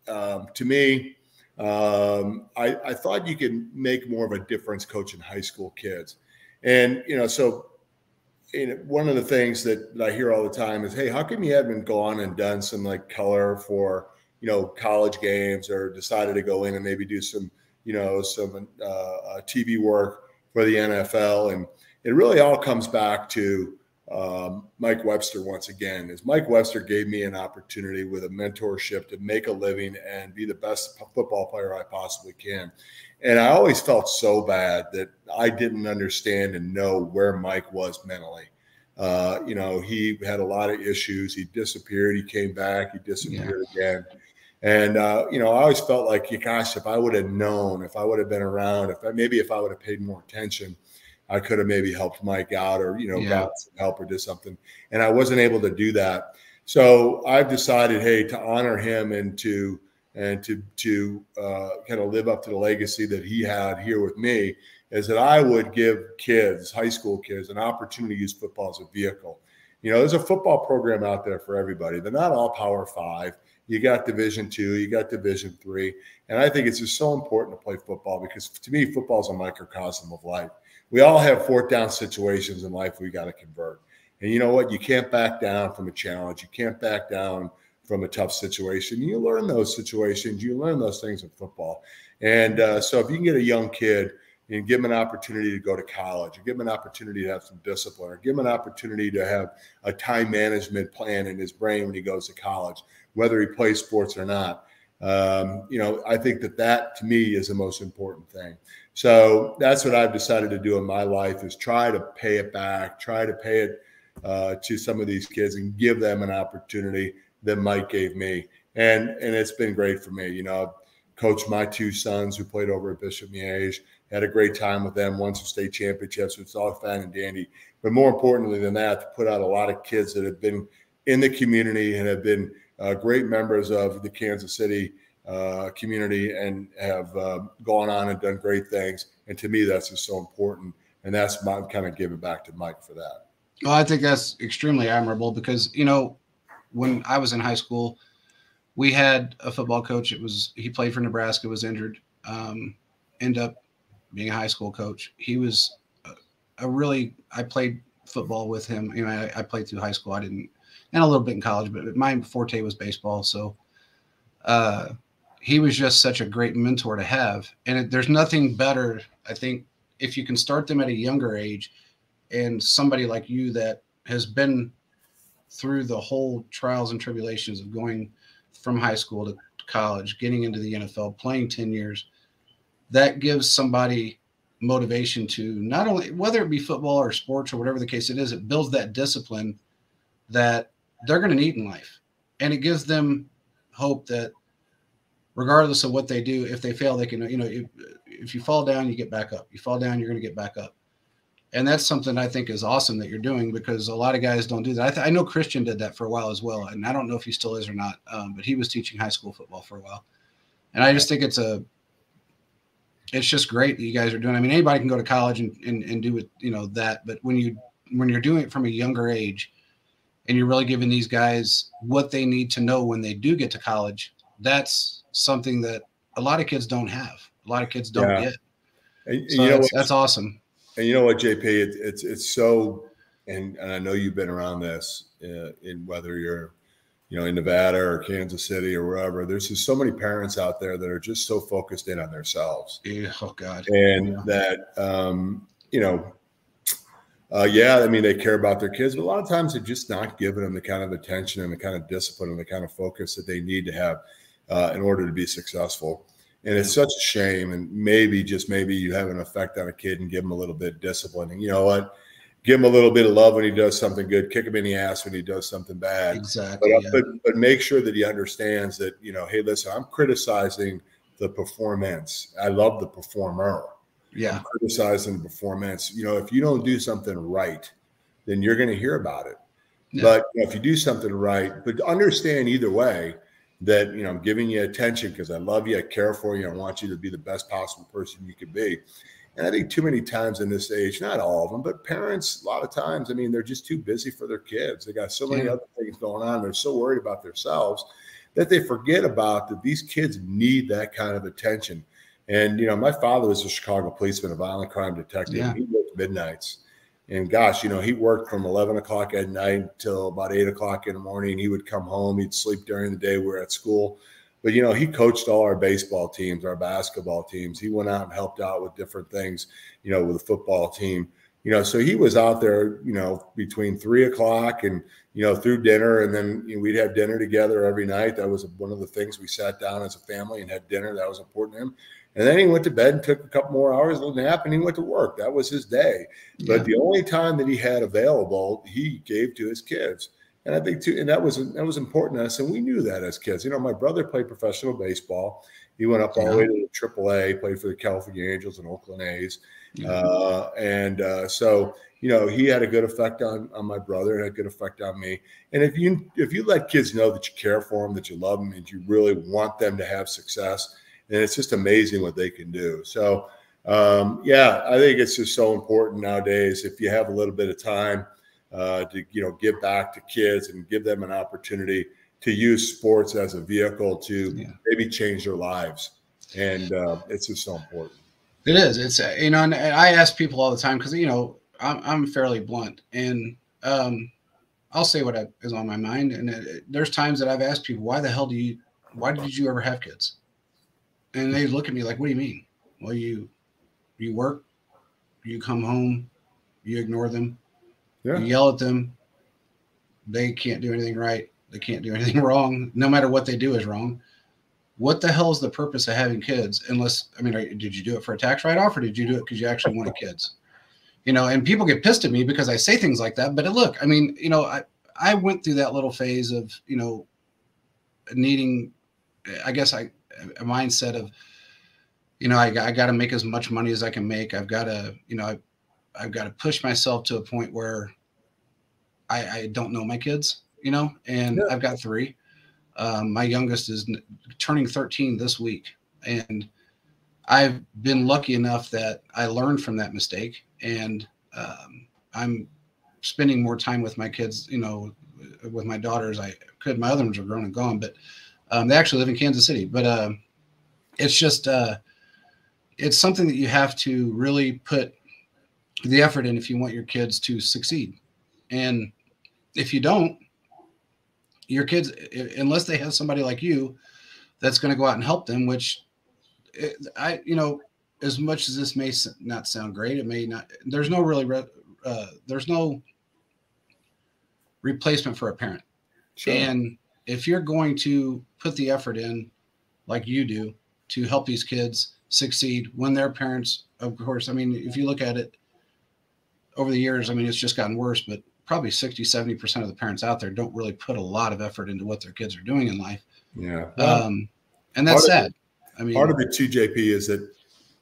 um, to me, um, I, I thought you could make more of a difference coaching high school kids. And, you know, so know, one of the things that, that I hear all the time is, hey, how come you haven't gone and done some like color for, you know, college games or decided to go in and maybe do some, you know, some uh, uh TV work for the NFL? And it really all comes back to um, Mike Webster once again. Is Mike Webster gave me an opportunity with a mentorship to make a living and be the best football player I possibly can. And I always felt so bad that I didn't understand and know where Mike was mentally. Uh, you know, he had a lot of issues. He disappeared. He came back. He disappeared yeah. again. And uh, you know, I always felt like, gosh, if I would have known, if I would have been around, if I, maybe if I would have paid more attention, I could have maybe helped Mike out, or you know, yeah. got some help or did something. And I wasn't able to do that. So I've decided, hey, to honor him and to and to to uh, kind of live up to the legacy that he had here with me is that I would give kids, high school kids, an opportunity to use football as a vehicle. You know, there's a football program out there for everybody. They're not all Power Five. You got Division Two, you got Division Three, and I think it's just so important to play football because to me, football is a microcosm of life. We all have fourth down situations in life we got to convert. And you know what? You can't back down from a challenge. You can't back down from a tough situation. You learn those situations, you learn those things in football. And uh, so if you can get a young kid and give him an opportunity to go to college, or give him an opportunity to have some discipline, or give him an opportunity to have a time management plan in his brain when he goes to college, whether he plays sports or not. Um, you know, I think that that to me is the most important thing. So that's what I've decided to do in my life is try to pay it back, try to pay it uh, to some of these kids and give them an opportunity that Mike gave me. And and it's been great for me. You know, I've coached my two sons who played over at Bishop Miege, had a great time with them, won some state championships. It's all fun and dandy. But more importantly than that, to put out a lot of kids that have been in the community and have been uh, great members of the Kansas City uh, community and have uh, gone on and done great things. And to me, that's just so important. And that's my kind of giving back to Mike for that. Well, I think that's extremely admirable because, you know, when I was in high school, we had a football coach. It was he played for Nebraska, was injured, um, end up being a high school coach. He was a, a really. I played football with him. You know, I, I, played through high school. I didn't, and a little bit in college, but my forte was baseball. So, uh, he was just such a great mentor to have. And it, there's nothing better, I think, if you can start them at a younger age, and somebody like you that has been through the whole trials and tribulations of going from high school to college, getting into the NFL, playing 10 years, that gives somebody motivation to not only whether it be football or sports or whatever the case it is, it builds that discipline that they're going to need in life. And it gives them hope that regardless of what they do, if they fail, they can, you know, if, if you fall down, you get back up. You fall down, you're going to get back up and that's something I think is awesome that you're doing because a lot of guys don't do that. I, th- I know Christian did that for a while as well, and I don't know if he still is or not, um, but he was teaching high school football for a while, and I just think it's a it's just great that you guys are doing. I mean, anybody can go to college and, and, and do it, you know, that, but when you when you're doing it from a younger age, and you're really giving these guys what they need to know when they do get to college, that's something that a lot of kids don't have. A lot of kids don't Yeah. get. And, So you know that's, that's awesome. And you know what, JP, it, it's it's so, and and I know you've been around this uh, in whether you're, you know, in Nevada or Kansas City or wherever. There's just so many parents out there that are just so focused in on themselves, Yeah, Oh God. and Yeah. that um, you know, uh, yeah, I mean they care about their kids, but a lot of times they're just not giving them the kind of attention and the kind of discipline and the kind of focus that they need to have uh, in order to be successful. And it's such a shame. And maybe, just maybe, you have an effect on a kid and give him a little bit of discipline. And you know what? Give him a little bit of love when he does something good. Kick him in the ass when he does something bad. Exactly. But, uh, yeah. but but make sure that he understands that you know, hey, listen, I'm criticizing the performance. I love the performer. yeah. I'm criticizing the performance. You know, if you don't do something right, then you're going to hear about it. Yeah. But you know, if you do something right, but understand either way that you know I'm giving you attention because I love you, I care for you, I want you to be the best possible person you could be. And I think too many times in this age, not all of them, but parents, a lot of times, I mean, they're just too busy for their kids. They got so many Yeah. other things going on. They're so worried about themselves that they forget about that these kids need that kind of attention. And you know, my father was a Chicago policeman, a violent crime detective. Yeah. He worked midnights. And gosh, you know, he worked from 11 o'clock at night till about eight o'clock in the morning. He would come home, he'd sleep during the day. We were at school. But, you know, he coached all our baseball teams, our basketball teams. He went out and helped out with different things, you know, with the football team. You know, so he was out there, you know, between three o'clock and, you know, through dinner. And then you know, we'd have dinner together every night. That was one of the things we sat down as a family and had dinner. That was important to him. And then he went to bed and took a couple more hours, a nap, and he went to work. That was his day. But the only time that he had available, he gave to his kids. And I think too, and that was that was important to us, and we knew that as kids. You know, my brother played professional baseball. He went up all the way to Triple A, played for the California Angels and Oakland A's, Yeah. uh, and uh, so you know he had a good effect on on my brother and had a good effect on me. And if you if you let kids know that you care for them, that you love them, and you really want them to have success, and it's just amazing what they can do. So um, yeah, I think it's just so important nowadays. If you have a little bit of time uh, to you know give back to kids and give them an opportunity to use sports as a vehicle to Yeah. maybe change their lives, and uh, it's just so important. It is. It's uh, you know, and I ask people all the time because you know I'm I'm fairly blunt, and um, I'll say what I, is on my mind. And it, it- there's times that I've asked people, "Why the hell do you? Why did you ever have kids?" And they look at me like, "What do you mean?" Well, you you work, you come home, you ignore them, Yeah. you yell at them. They can't do anything right. They can't do anything wrong. No matter what they do is wrong. What the hell is the purpose of having kids? Unless, I mean, did you do it for a tax write off or did you do it because you actually wanted kids? You know, and people get pissed at me because I say things like that. But look, I mean, you know, I, I went through that little phase of, you know, needing, I guess I, a mindset of, you know, I, I got to make as much money as I can make. I've got to, you know, I, I've got to push myself to a point where I, I don't know my kids, you know, and Yeah. I've got three. Um, my youngest is turning 13 this week. And I've been lucky enough that I learned from that mistake. And um, I'm spending more time with my kids, you know, with my daughters. I could, my other ones are grown and gone, but um, they actually live in Kansas City. But um, it's just, uh, it's something that you have to really put the effort in if you want your kids to succeed. And if you don't, your kids, unless they have somebody like you that's going to go out and help them, which I, you know, as much as this may not sound great, it may not, there's no really, re- uh, there's no replacement for a parent. Sure. And if you're going to put the effort in, like you do, to help these kids succeed when their parents, of course, I mean, if you look at it over the years, I mean, it's just gotten worse, but probably 60, 70% of the parents out there don't really put a lot of effort into what their kids are doing in life. yeah. Um, and that's part of sad. I mean, Part of it too, JP, is that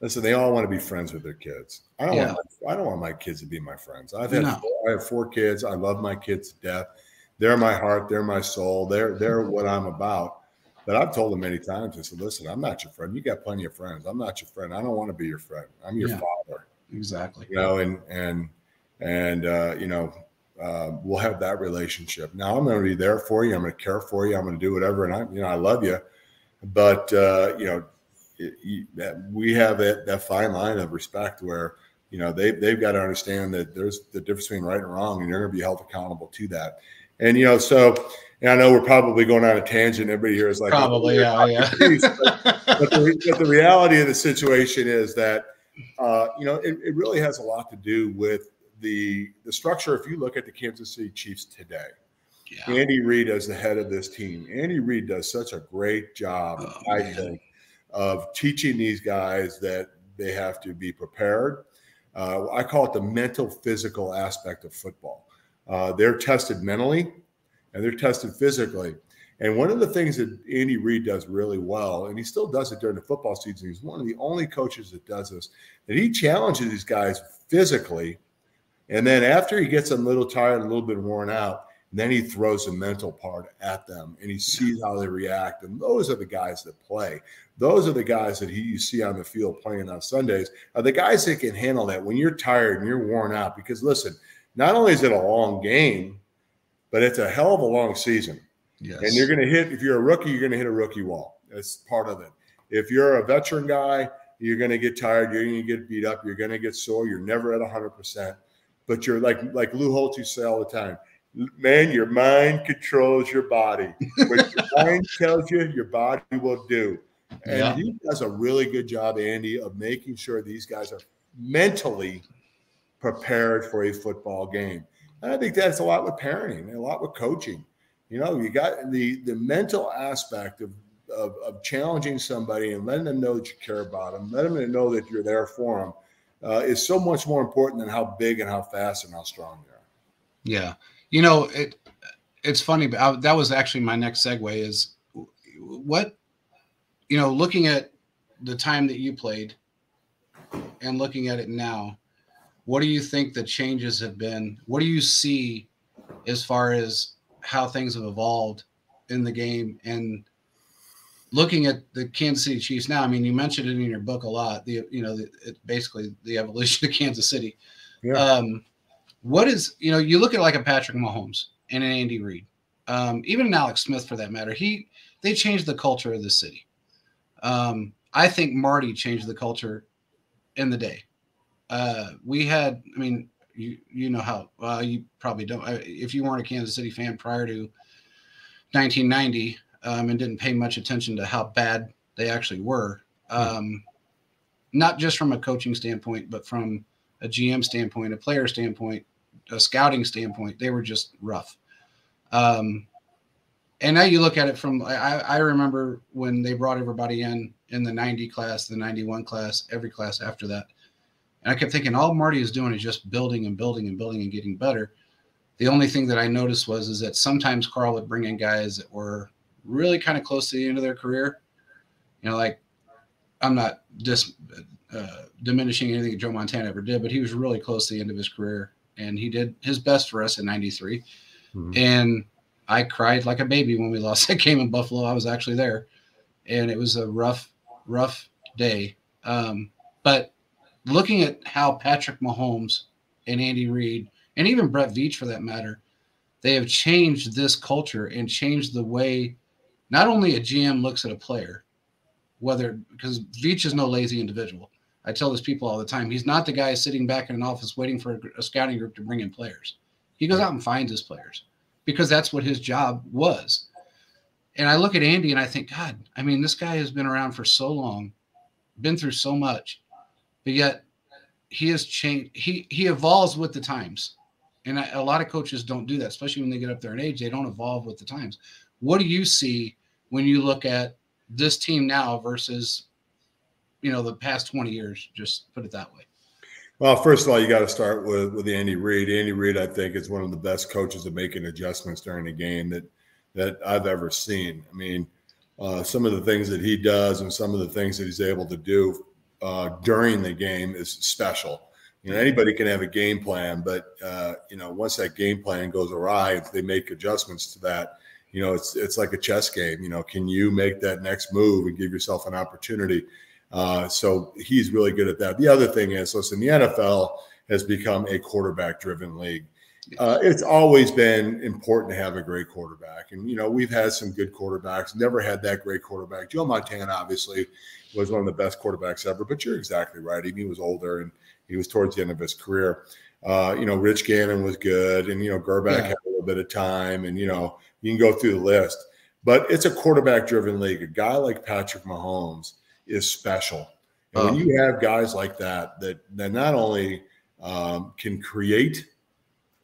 listen, they all want to be friends with their kids. I don't Yeah. want my, I don't want my kids to be my friends. I've had No. four, I have four kids. I love my kids to death. They're my heart. They're my soul. They're they're what I'm about. But I've told them many times. I said, listen, I'm not your friend. You got plenty of friends. I'm not your friend. I don't want to be your friend. I'm your Yeah. father. exactly. You know, and and and uh, you know, uh, we'll have that relationship. Now I'm going to be there for you. I'm going to care for you. I'm going to do whatever. And I, you know, I love you. but uh, you know, it, we have that, that fine line of respect where you know they they've got to understand that there's the difference between right and wrong, and you're going to be held accountable to that. And you know, so and I know we're probably going on a tangent. Everybody here is like, probably, oh, yeah, yeah. but, but, the, but, the, reality of the situation is that uh, you know it, it really has a lot to do with the the structure. If you look at the Kansas City Chiefs today, yeah. Andy Reid as the head of this team, Andy Reid does such a great job, oh, I man. think, of teaching these guys that they have to be prepared. Uh, I call it the mental physical aspect of football. Uh, they're tested mentally and they're tested physically. And one of the things that Andy Reid does really well, and he still does it during the football season, he's one of the only coaches that does this, that he challenges these guys physically. And then after he gets them a little tired, a little bit worn out, then he throws the mental part at them and he sees how they react. And those are the guys that play. Those are the guys that he, you see on the field playing on Sundays are the guys that can handle that when you're tired and you're worn out. Because listen, not only is it a long game, but it's a hell of a long season. Yes. And you're going to hit, if you're a rookie, you're going to hit a rookie wall. That's part of it. If you're a veteran guy, you're going to get tired. You're going to get beat up. You're going to get sore. You're never at 100%. But you're like, like Lou Holtz used to say all the time, man, your mind controls your body. What your mind tells you, your body will do. And yeah. he does a really good job, Andy, of making sure these guys are mentally prepared for a football game. And I think that's a lot with parenting, a lot with coaching. You know, you got the the mental aspect of, of, of challenging somebody and letting them know that you care about them, letting them know that you're there for them, uh, is so much more important than how big and how fast and how strong they are. Yeah, you know it. It's funny, but I, that was actually my next segue. Is what you know, looking at the time that you played and looking at it now, what do you think the changes have been? What do you see as far as how things have evolved in the game and looking at the Kansas City Chiefs now? I mean, you mentioned it in your book a lot. The you know, the, it, basically the evolution of Kansas City. Yeah. Um, what is you know, you look at like a Patrick Mahomes and an Andy Reid, um, even an Alex Smith for that matter. He they changed the culture of the city. Um, I think Marty changed the culture in the day. Uh, we had, I mean, you you know how well you probably don't. If you weren't a Kansas City fan prior to 1990 um, and didn't pay much attention to how bad they actually were, hmm. um, not just from a coaching standpoint, but from a GM standpoint, a player standpoint, a scouting standpoint, they were just rough. Um, and now you look at it from I, I remember when they brought everybody in in the 90 class, the 91 class, every class after that. And I kept thinking all Marty is doing is just building and building and building and getting better. The only thing that I noticed was is that sometimes Carl would bring in guys that were really kind of close to the end of their career. You know, like I'm not dis, uh, diminishing anything that Joe Montana ever did, but he was really close to the end of his career, and he did his best for us in '93. Mm-hmm. And I cried like a baby when we lost that game in Buffalo. I was actually there, and it was a rough, rough day. Um, but looking at how Patrick Mahomes and Andy Reid, and even Brett Veach for that matter, they have changed this culture and changed the way not only a GM looks at a player, whether because Veach is no lazy individual. I tell this people all the time. He's not the guy sitting back in an office waiting for a scouting group to bring in players. He goes out and finds his players because that's what his job was. And I look at Andy and I think, God, I mean, this guy has been around for so long, been through so much, but yet he has changed. He he evolves with the times, and a lot of coaches don't do that, especially when they get up there in age. They don't evolve with the times. What do you see when you look at this team now versus, you know, the past twenty years? Just put it that way. Well, first of all, you got to start with with Andy Reid. Andy Reid, I think, is one of the best coaches at making adjustments during the game that that I've ever seen. I mean, uh, some of the things that he does and some of the things that he's able to do uh, during the game is special. You know, anybody can have a game plan, but uh, you know, once that game plan goes awry, if they make adjustments to that, you know, it's it's like a chess game. You know, can you make that next move and give yourself an opportunity? Uh, so he's really good at that. The other thing is, listen, the NFL has become a quarterback driven league. Uh, it's always been important to have a great quarterback. And, you know, we've had some good quarterbacks, never had that great quarterback. Joe Montana, obviously, was one of the best quarterbacks ever, but you're exactly right. He was older and he was towards the end of his career. Uh, you know, Rich Gannon was good, and, you know, Grbac yeah. had a little bit of time, and, you know, you can go through the list. But it's a quarterback driven league. A guy like Patrick Mahomes is special. And when oh. you have guys like that, that, that not only um, can create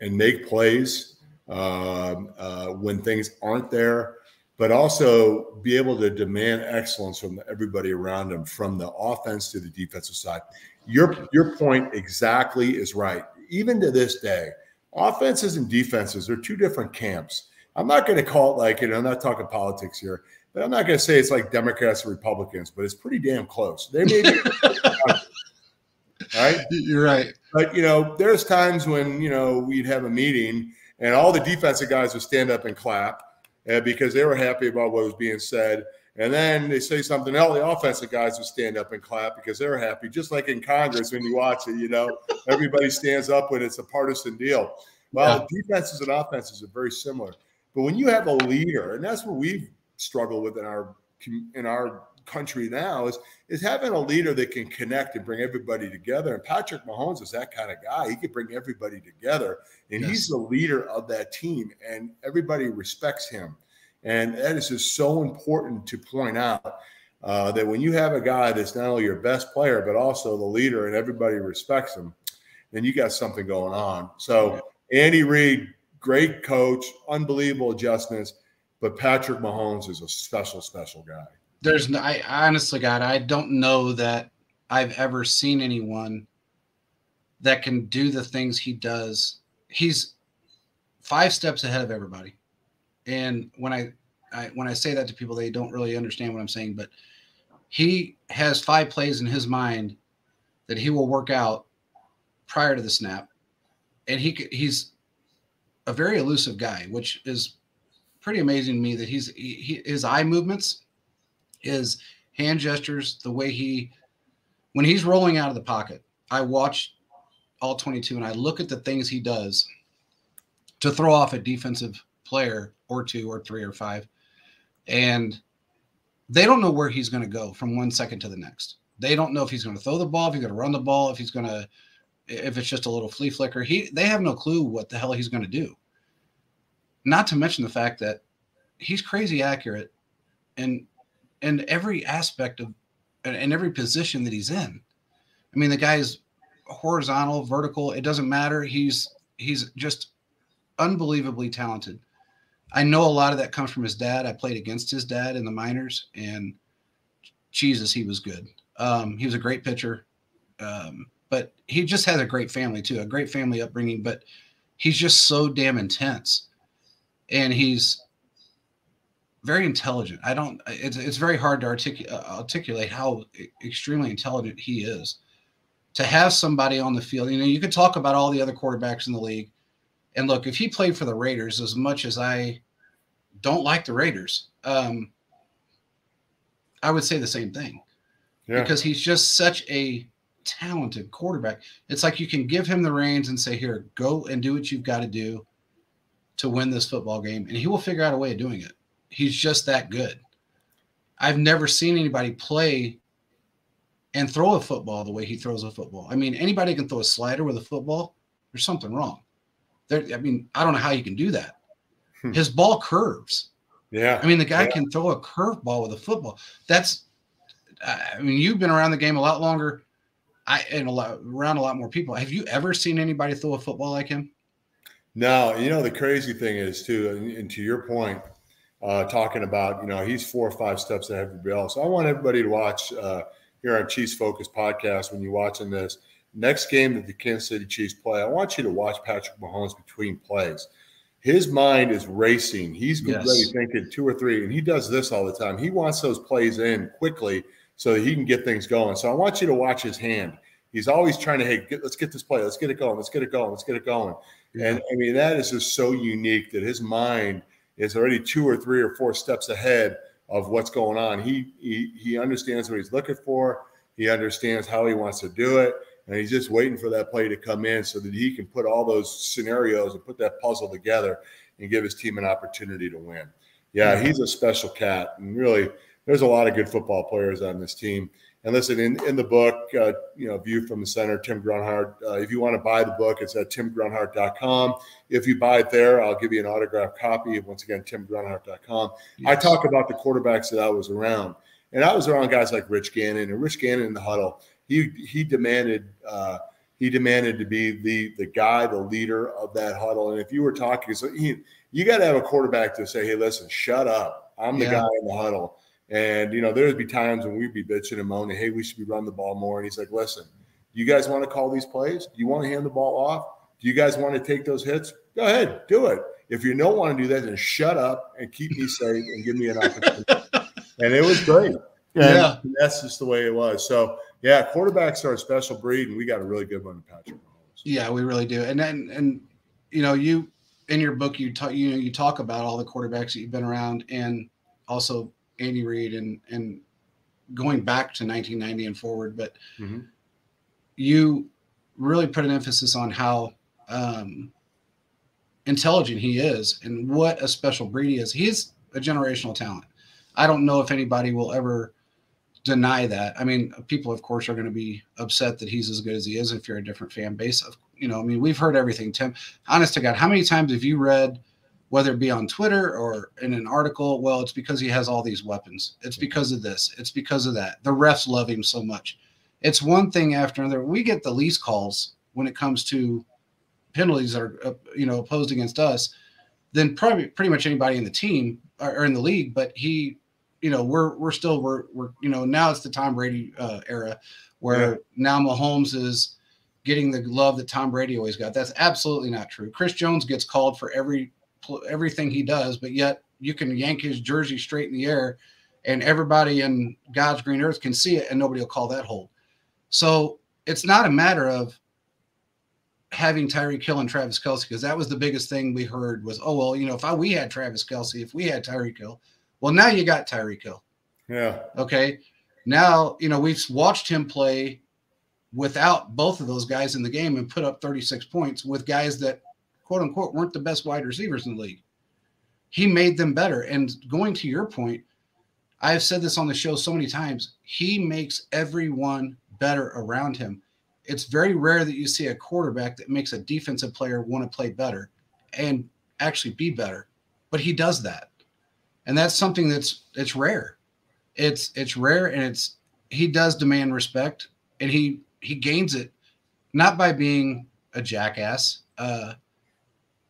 and make plays um, uh, when things aren't there, but also be able to demand excellence from everybody around them, from the offense to the defensive side. Your your point exactly is right. Even to this day, offenses and defenses are two different camps. I'm not going to call it like, you know, I'm not talking politics here, but I'm not going to say it's like Democrats and Republicans, but it's pretty damn close. They may be right? You're right. But you know, there's times when you know we'd have a meeting and all the defensive guys would stand up and clap uh, because they were happy about what was being said. And then they say something else. The offensive guys would stand up and clap because they're happy. Just like in Congress, when you watch it, you know, everybody stands up when it's a partisan deal. Well, yeah. defenses and offenses are very similar. But when you have a leader, and that's what we've struggled with in our in our country now is is having a leader that can connect and bring everybody together. And Patrick Mahomes is that kind of guy. He can bring everybody together, and yes. he's the leader of that team, and everybody respects him. And that is just so important to point out uh, that when you have a guy that's not only your best player but also the leader, and everybody respects him, then you got something going on. So Andy Reid, great coach, unbelievable adjustments. But Patrick Mahomes is a special, special guy there's no, I honestly, God, I don't know that I've ever seen anyone that can do the things he does. He's five steps ahead of everybody. And when I, I when I say that to people, they don't really understand what I'm saying. But he has five plays in his mind that he will work out prior to the snap, and he he's a very elusive guy, which is pretty amazing to me. That he's he, his eye movements his hand gestures, the way he, when he's rolling out of the pocket, I watch all 22 and I look at the things he does to throw off a defensive player or two or three or five. And they don't know where he's going to go from one second to the next. They don't know if he's going to throw the ball, if he's going to run the ball, if he's going to, if it's just a little flea flicker. He, they have no clue what the hell he's going to do. Not to mention the fact that he's crazy accurate and in every aspect of and every position that he's in. I mean, the guy is horizontal, vertical, it doesn't matter. He's he's just unbelievably talented. I know a lot of that comes from his dad. I played against his dad in the minors, and Jesus, he was good. Um, he was a great pitcher, um, but he just has a great family too, a great family upbringing. But he's just so damn intense, and he's very intelligent. I don't. It's it's very hard to articulate uh, articulate how extremely intelligent he is. To have somebody on the field, you know, you could talk about all the other quarterbacks in the league, and look, if he played for the Raiders, as much as I don't like the Raiders, um, I would say the same thing, yeah. because he's just such a talented quarterback. It's like you can give him the reins and say, "Here, go and do what you've got to do to win this football game," and he will figure out a way of doing it he's just that good. I've never seen anybody play and throw a football the way he throws a football. I mean, anybody can throw a slider with a football. There's something wrong. There, I mean, I don't know how you can do that. Hmm. His ball curves. Yeah. I mean, the guy yeah. can throw a curveball with a football. That's, I mean, you've been around the game a lot longer. I and a lot around a lot more people. Have you ever seen anybody throw a football like him? No. You know, the crazy thing is too, and to your point, uh, talking about, you know, he's four or five steps ahead of everybody else. So I want everybody to watch uh, here on Chiefs Focus podcast when you're watching this. Next game that the Kansas City Chiefs play, I want you to watch Patrick Mahomes between plays. His mind is racing. He's yes. ready thinking two or three, and he does this all the time. He wants those plays in quickly so that he can get things going. So I want you to watch his hand. He's always trying to, hey, get, let's get this play. Let's get it going. Let's get it going. Let's get it going. Yeah. And I mean, that is just so unique that his mind – is already two or three or four steps ahead of what's going on. He he he understands what he's looking for. He understands how he wants to do it, and he's just waiting for that play to come in so that he can put all those scenarios and put that puzzle together and give his team an opportunity to win. Yeah, he's a special cat, and really, there's a lot of good football players on this team. And listen, in, in the book, uh, you know, View from the Center, Tim Grunhard, uh, if you want to buy the book, it's at timgrunhard.com. If you buy it there, I'll give you an autographed copy. Of once again, timgrunhard.com. Yes. I talk about the quarterbacks that I was around. And I was around guys like Rich Gannon. And Rich Gannon in the huddle, he, he demanded uh, he demanded to be the the guy, the leader of that huddle. And if you were talking, so he, you got to have a quarterback to say, hey, listen, shut up. I'm the yeah. guy in the huddle. And you know, there'd be times when we'd be bitching and moaning, "Hey, we should be running the ball more." And he's like, "Listen, do you guys want to call these plays? Do you want to hand the ball off? Do you guys want to take those hits? Go ahead, do it. If you don't want to do that, then shut up and keep me safe and give me an opportunity." and it was great. And yeah, that's just the way it was. So yeah, quarterbacks are a special breed, and we got a really good one in Patrick Mahomes. Yeah, we really do. And then and you know you in your book you talk you know you talk about all the quarterbacks that you've been around and also Andy Reid and and going back to 1990 and forward, but mm-hmm. you really put an emphasis on how um, intelligent he is and what a special breed he is. He's a generational talent. I don't know if anybody will ever deny that. I mean, people, of course, are going to be upset that he's as good as he is if you're a different fan base. Of you know, I mean, we've heard everything. Tim, honest to God, how many times have you read whether it be on Twitter or in an article, well, it's because he has all these weapons. It's because of this. It's because of that. The refs love him so much. It's one thing after another. We get the least calls when it comes to penalties that are uh, you know opposed against us than probably pretty much anybody in the team or in the league. But he, you know, we're we're still we're we're you know now it's the Tom Brady uh, era where yeah. now Mahomes is getting the love that Tom Brady always got. That's absolutely not true. Chris Jones gets called for every everything he does, but yet you can yank his jersey straight in the air and everybody in God's green earth can see it and nobody will call that hold. So it's not a matter of having Tyreek Hill and Travis Kelce because that was the biggest thing we heard was, oh well, you know, if I, we had Travis Kelce, if we had Tyreek Hill, well now you got Tyreek Hill. Yeah. Okay. Now you know we've watched him play without both of those guys in the game and put up 36 points with guys that quote unquote weren't the best wide receivers in the league. He made them better. And going to your point, I've said this on the show so many times. He makes everyone better around him. It's very rare that you see a quarterback that makes a defensive player want to play better and actually be better. But he does that. And that's something that's it's rare. It's it's rare and it's he does demand respect and he he gains it not by being a jackass. Uh,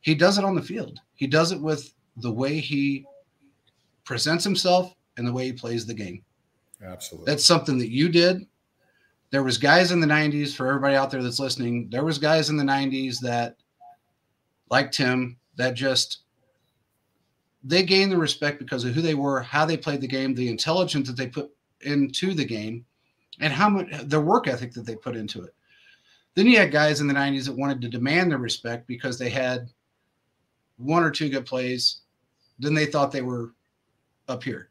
he does it on the field. He does it with the way he presents himself and the way he plays the game. Absolutely. That's something that you did. There was guys in the 90s for everybody out there that's listening. There was guys in the 90s that like Tim that just they gained the respect because of who they were, how they played the game, the intelligence that they put into the game, and how much the work ethic that they put into it. Then you had guys in the 90s that wanted to demand the respect because they had one or two good plays, then they thought they were up here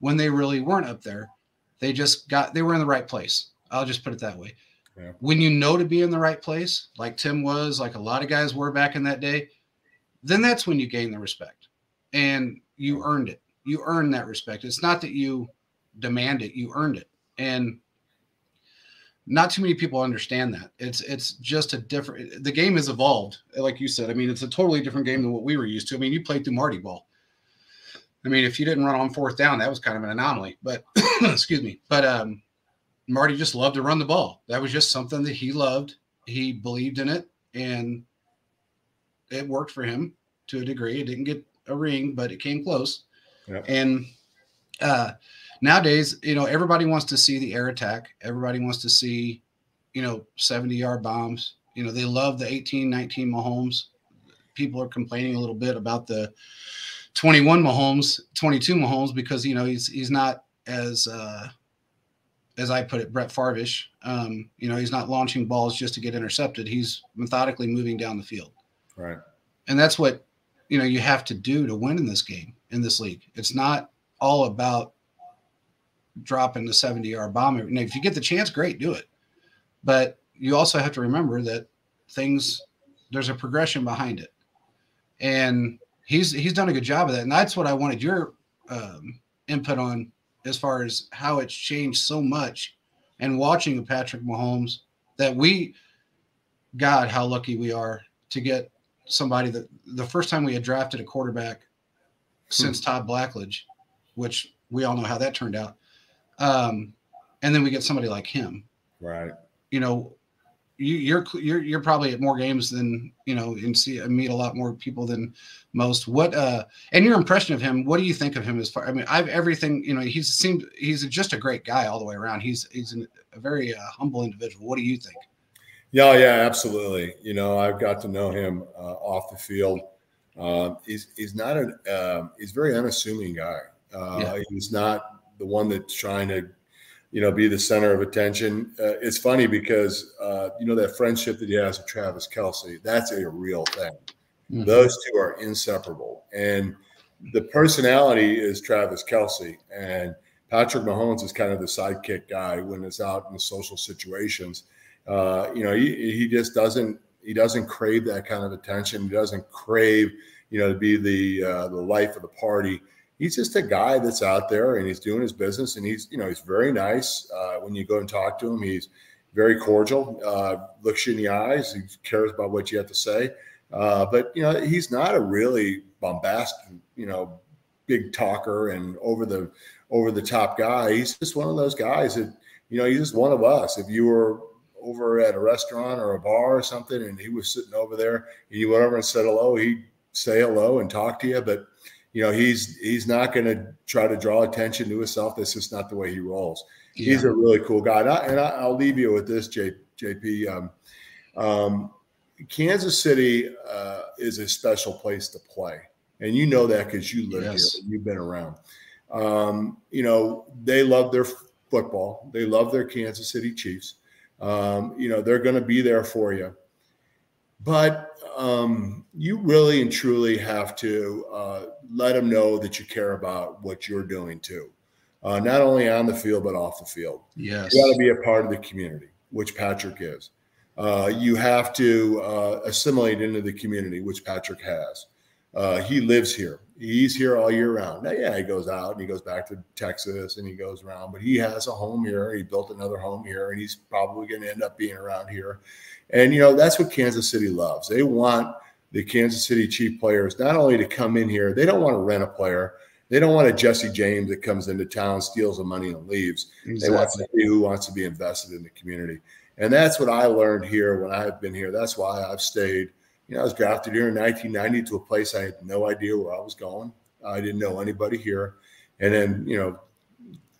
when they really weren't up there. They just got they were in the right place. I'll just put it that way. Yeah. When you know to be in the right place, like Tim was, like a lot of guys were back in that day, then that's when you gain the respect and you earned it. You earned that respect. It's not that you demand it, you earned it. And not too many people understand that. It's it's just a different. The game has evolved, like you said. I mean, it's a totally different game than what we were used to. I mean, you played through Marty ball. I mean, if you didn't run on fourth down, that was kind of an anomaly. But excuse me. But um, Marty just loved to run the ball. That was just something that he loved. He believed in it, and it worked for him to a degree. It didn't get a ring, but it came close. Yep. And uh, nowadays, you know, everybody wants to see the air attack. Everybody wants to see, you know, 70 yard bombs. You know, they love the 18, 19 Mahomes. People are complaining a little bit about the 21 Mahomes, 22 Mahomes because you know he's he's not as uh, as I put it, Brett Favre-ish. Um, you know, he's not launching balls just to get intercepted. He's methodically moving down the field. Right. And that's what you know you have to do to win in this game in this league. It's not all about dropping the 70 yard bomb. Now, if you get the chance, great, do it. But you also have to remember that things there's a progression behind it, and he's he's done a good job of that, and that's what I wanted your um, input on as far as how it's changed so much, and watching Patrick Mahomes that we, God, how lucky we are to get somebody that the first time we had drafted a quarterback since hmm. Todd Blackledge, which we all know how that turned out. Um, and then we get somebody like him. Right. You know, you, you're you're you're probably at more games than you know and see meet a lot more people than most. What uh and your impression of him? What do you think of him as far? I mean, I've everything you know. He's seemed he's just a great guy all the way around. He's he's an, a very uh, humble individual. What do you think? Yeah, yeah, absolutely. You know, I've got to know him uh, off the field. Uh, he's he's not a uh, he's a very unassuming guy. Uh, yeah. He's not the one that's trying to, you know, be the center of attention. Uh, it's funny because uh, you know that friendship that he has with Travis Kelce. That's a real thing. Mm-hmm. Those two are inseparable, and the personality is Travis Kelce, and Patrick Mahomes is kind of the sidekick guy when it's out in the social situations. Uh, you know, he, he just doesn't he doesn't crave that kind of attention. He doesn't crave, you know, to be the uh, the life of the party. He's just a guy that's out there and he's doing his business and he's you know he's very nice. Uh, when you go and talk to him, he's very cordial. Uh, looks you in the eyes. He cares about what you have to say. Uh, but you know he's not a really bombastic, you know, big talker and over the over the top guy. He's just one of those guys that you know he's just one of us. If you were over at a restaurant or a bar or something, and he was sitting over there, and you went over and said hello, he'd say hello and talk to you. But you know, he's he's not going to try to draw attention to himself. That's just not the way he rolls. Yeah. He's a really cool guy. And, I, will leave you with this, J, JP. Um, um, Kansas City uh, is a special place to play, and you know that because you live yes. here, you've been around. Um, you know, they love their football. They love their Kansas City Chiefs. Um, you know, they're going to be there for you. But um, you really and truly have to uh, let them know that you care about what you're doing too, uh, not only on the field but off the field. Yes, you got to be a part of the community, which Patrick is. Uh, you have to uh, assimilate into the community, which Patrick has. Uh, he lives here. He's here all year round. Now, yeah, he goes out and he goes back to Texas and he goes around, but he has a home here. He built another home here, and he's probably going to end up being around here. And you know that's what Kansas City loves. They want the Kansas City Chief players not only to come in here. They don't want to rent a player. They don't want a Jesse James that comes into town, steals the money, and leaves. Exactly. They want somebody who wants to be invested in the community. And that's what I learned here when I've been here. That's why I've stayed you know, I was drafted here in 1990 to a place I had no idea where I was going. I didn't know anybody here. And then, you know,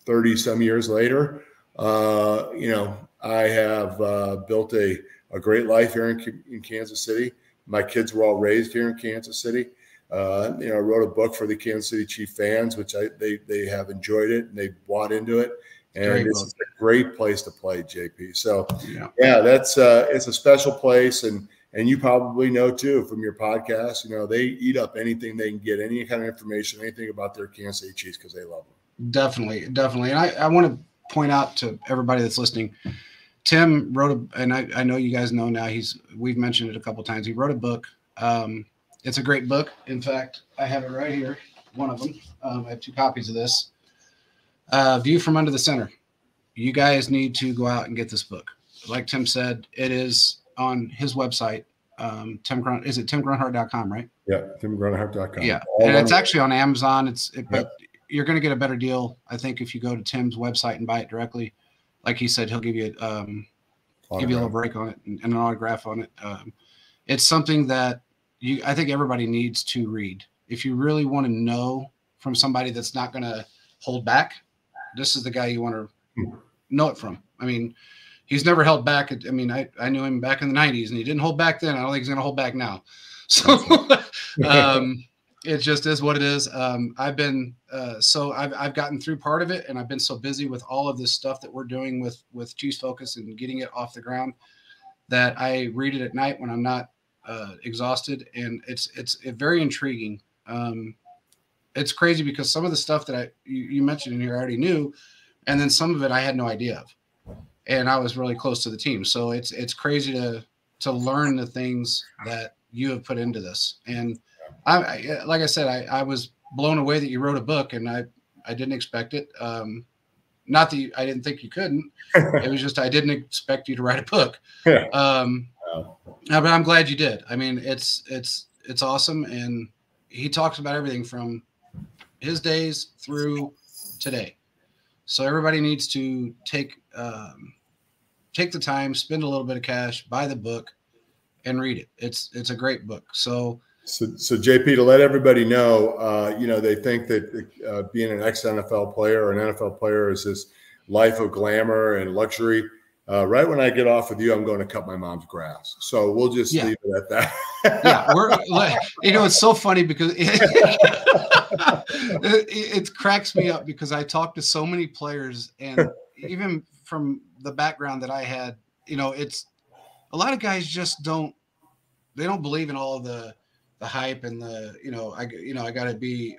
30 some years later, uh, you know, I have uh, built a, a great life here in, in Kansas City. My kids were all raised here in Kansas City. Uh, you know, I wrote a book for the Kansas City Chief fans, which I they they have enjoyed it and they bought into it. And great it's a great place to play, JP. So yeah, yeah that's uh, it's a special place and and you probably know too from your podcast, you know, they eat up anything they can get, any kind of information, anything about their Kansas City Chiefs because they love them. Definitely, definitely. And I, I want to point out to everybody that's listening, Tim wrote a, and I, I know you guys know now. He's we've mentioned it a couple times. He wrote a book. Um, it's a great book. In fact, I have it right here. One of them. Um, I have two copies of this. Uh, View from Under the Center. You guys need to go out and get this book. Like Tim said, it is on his website. Um, Tim Grun, is it timgrunhard.com, right? Yeah, timgrunhard.com. Yeah, All and it's actually on Amazon. It's it, but you're going to get a better deal, I think, if you go to Tim's website and buy it directly. Like he said, he'll give you um, give you a little break on it and, and an autograph on it. Um, it's something that you I think everybody needs to read if you really want to know from somebody that's not going to hold back. This is the guy you want to know it from. I mean, he's never held back. I mean, I, I knew him back in the 90s and he didn't hold back then. I don't think he's going to hold back now. So um, it just is what it is. Um, I've been uh, so I've, I've gotten through part of it and I've been so busy with all of this stuff that we're doing with with Chiefs Focus and getting it off the ground that I read it at night when I'm not uh, exhausted and it's it's very intriguing. Um, it's crazy because some of the stuff that I you, you mentioned in here I already knew, and then some of it I had no idea of and I was really close to the team. So it's it's crazy to to learn the things that you have put into this. And I, I like I said, I, I was blown away that you wrote a book, and I I didn't expect it. Um, not that you, I didn't think you couldn't. it was just I didn't expect you to write a book. Um, wow. but I'm glad you did. I mean, it's it's it's awesome, and he talks about everything from his days through today. So everybody needs to take um, take the time, spend a little bit of cash, buy the book, and read it. It's it's a great book. So. So, so JP, to let everybody know, uh, you know, they think that uh, being an ex NFL player or an NFL player is this life of glamour and luxury. Uh, right when I get off with you, I'm going to cut my mom's grass. So we'll just yeah. leave it at that. yeah, we're you know it's so funny because it, it, cracks me up because I talk to so many players, and even from the background that I had, you know, it's a lot of guys just don't they don't believe in all the the hype and the you know I you know I got to be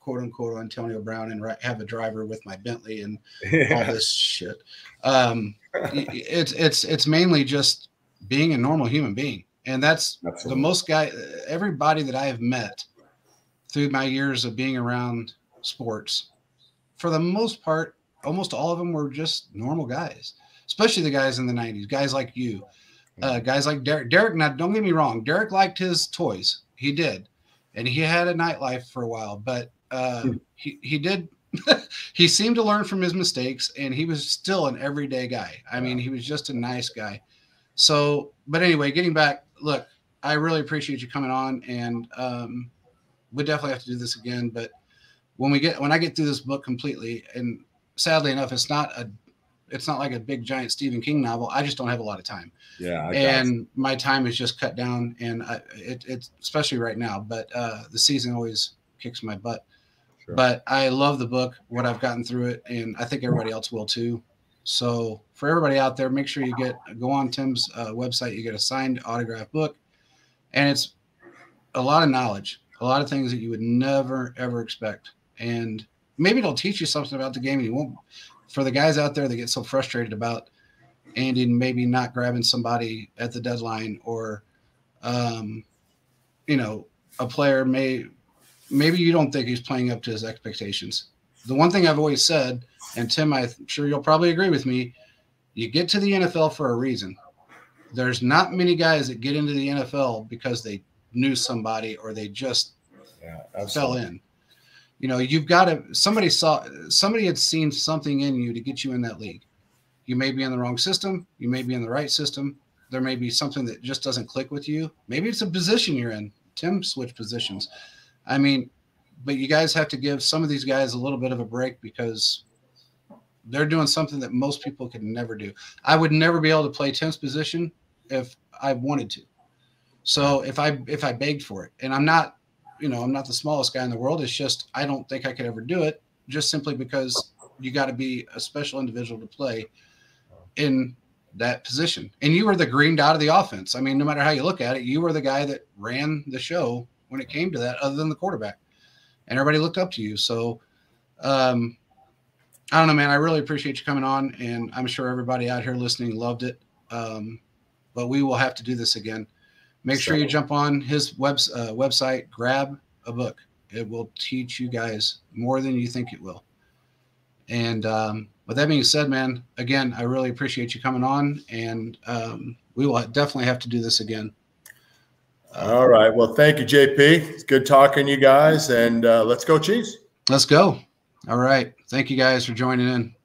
quote unquote Antonio Brown and have a driver with my Bentley and all this shit. Um, it's it's it's mainly just being a normal human being, and that's Absolutely. the most guy. Everybody that I have met through my years of being around sports, for the most part, almost all of them were just normal guys, especially the guys in the 90s, guys like you, uh, guys like Derrick. Derrick, now don't get me wrong, Derrick liked his toys. He did. And he had a nightlife for a while, but uh, hmm. he, he did. he seemed to learn from his mistakes and he was still an everyday guy. I mean, he was just a nice guy. So, but anyway, getting back, look, I really appreciate you coming on and um, we definitely have to do this again. But when we get when I get through this book completely, and sadly enough, it's not a it's not like a big giant Stephen King novel. I just don't have a lot of time. Yeah, and my time is just cut down, and I, it, it's especially right now. But uh, the season always kicks my butt. Sure. But I love the book, what I've gotten through it, and I think everybody else will too. So for everybody out there, make sure you get go on Tim's uh, website. You get a signed autograph book, and it's a lot of knowledge a lot of things that you would never ever expect. And maybe it'll teach you something about the game. And you won't. For the guys out there that get so frustrated about Andy maybe not grabbing somebody at the deadline, or um, you know, a player may maybe you don't think he's playing up to his expectations. The one thing I've always said, and Tim, I'm sure you'll probably agree with me, you get to the NFL for a reason. There's not many guys that get into the NFL because they knew somebody or they just yeah, fell in. You know, you've got to somebody saw somebody had seen something in you to get you in that league. You may be in the wrong system, you may be in the right system. There may be something that just doesn't click with you. Maybe it's a position you're in. Tim switched positions. I mean, but you guys have to give some of these guys a little bit of a break because they're doing something that most people could never do. I would never be able to play Tim's position if I wanted to. So if I if I begged for it, and I'm not, you know, I'm not the smallest guy in the world. It's just I don't think I could ever do it, just simply because you got to be a special individual to play in that position. And you were the green dot of the offense. I mean, no matter how you look at it, you were the guy that ran the show when it came to that, other than the quarterback. And everybody looked up to you. So um I don't know, man. I really appreciate you coming on, and I'm sure everybody out here listening loved it. Um, but we will have to do this again. Make sure you jump on his web, uh, website, grab a book. It will teach you guys more than you think it will. And um, with that being said, man, again, I really appreciate you coming on, and um, we will definitely have to do this again. All right. Well, thank you, JP. It's good talking to you guys, and uh, let's go, Chiefs. Let's go. All right. Thank you guys for joining in.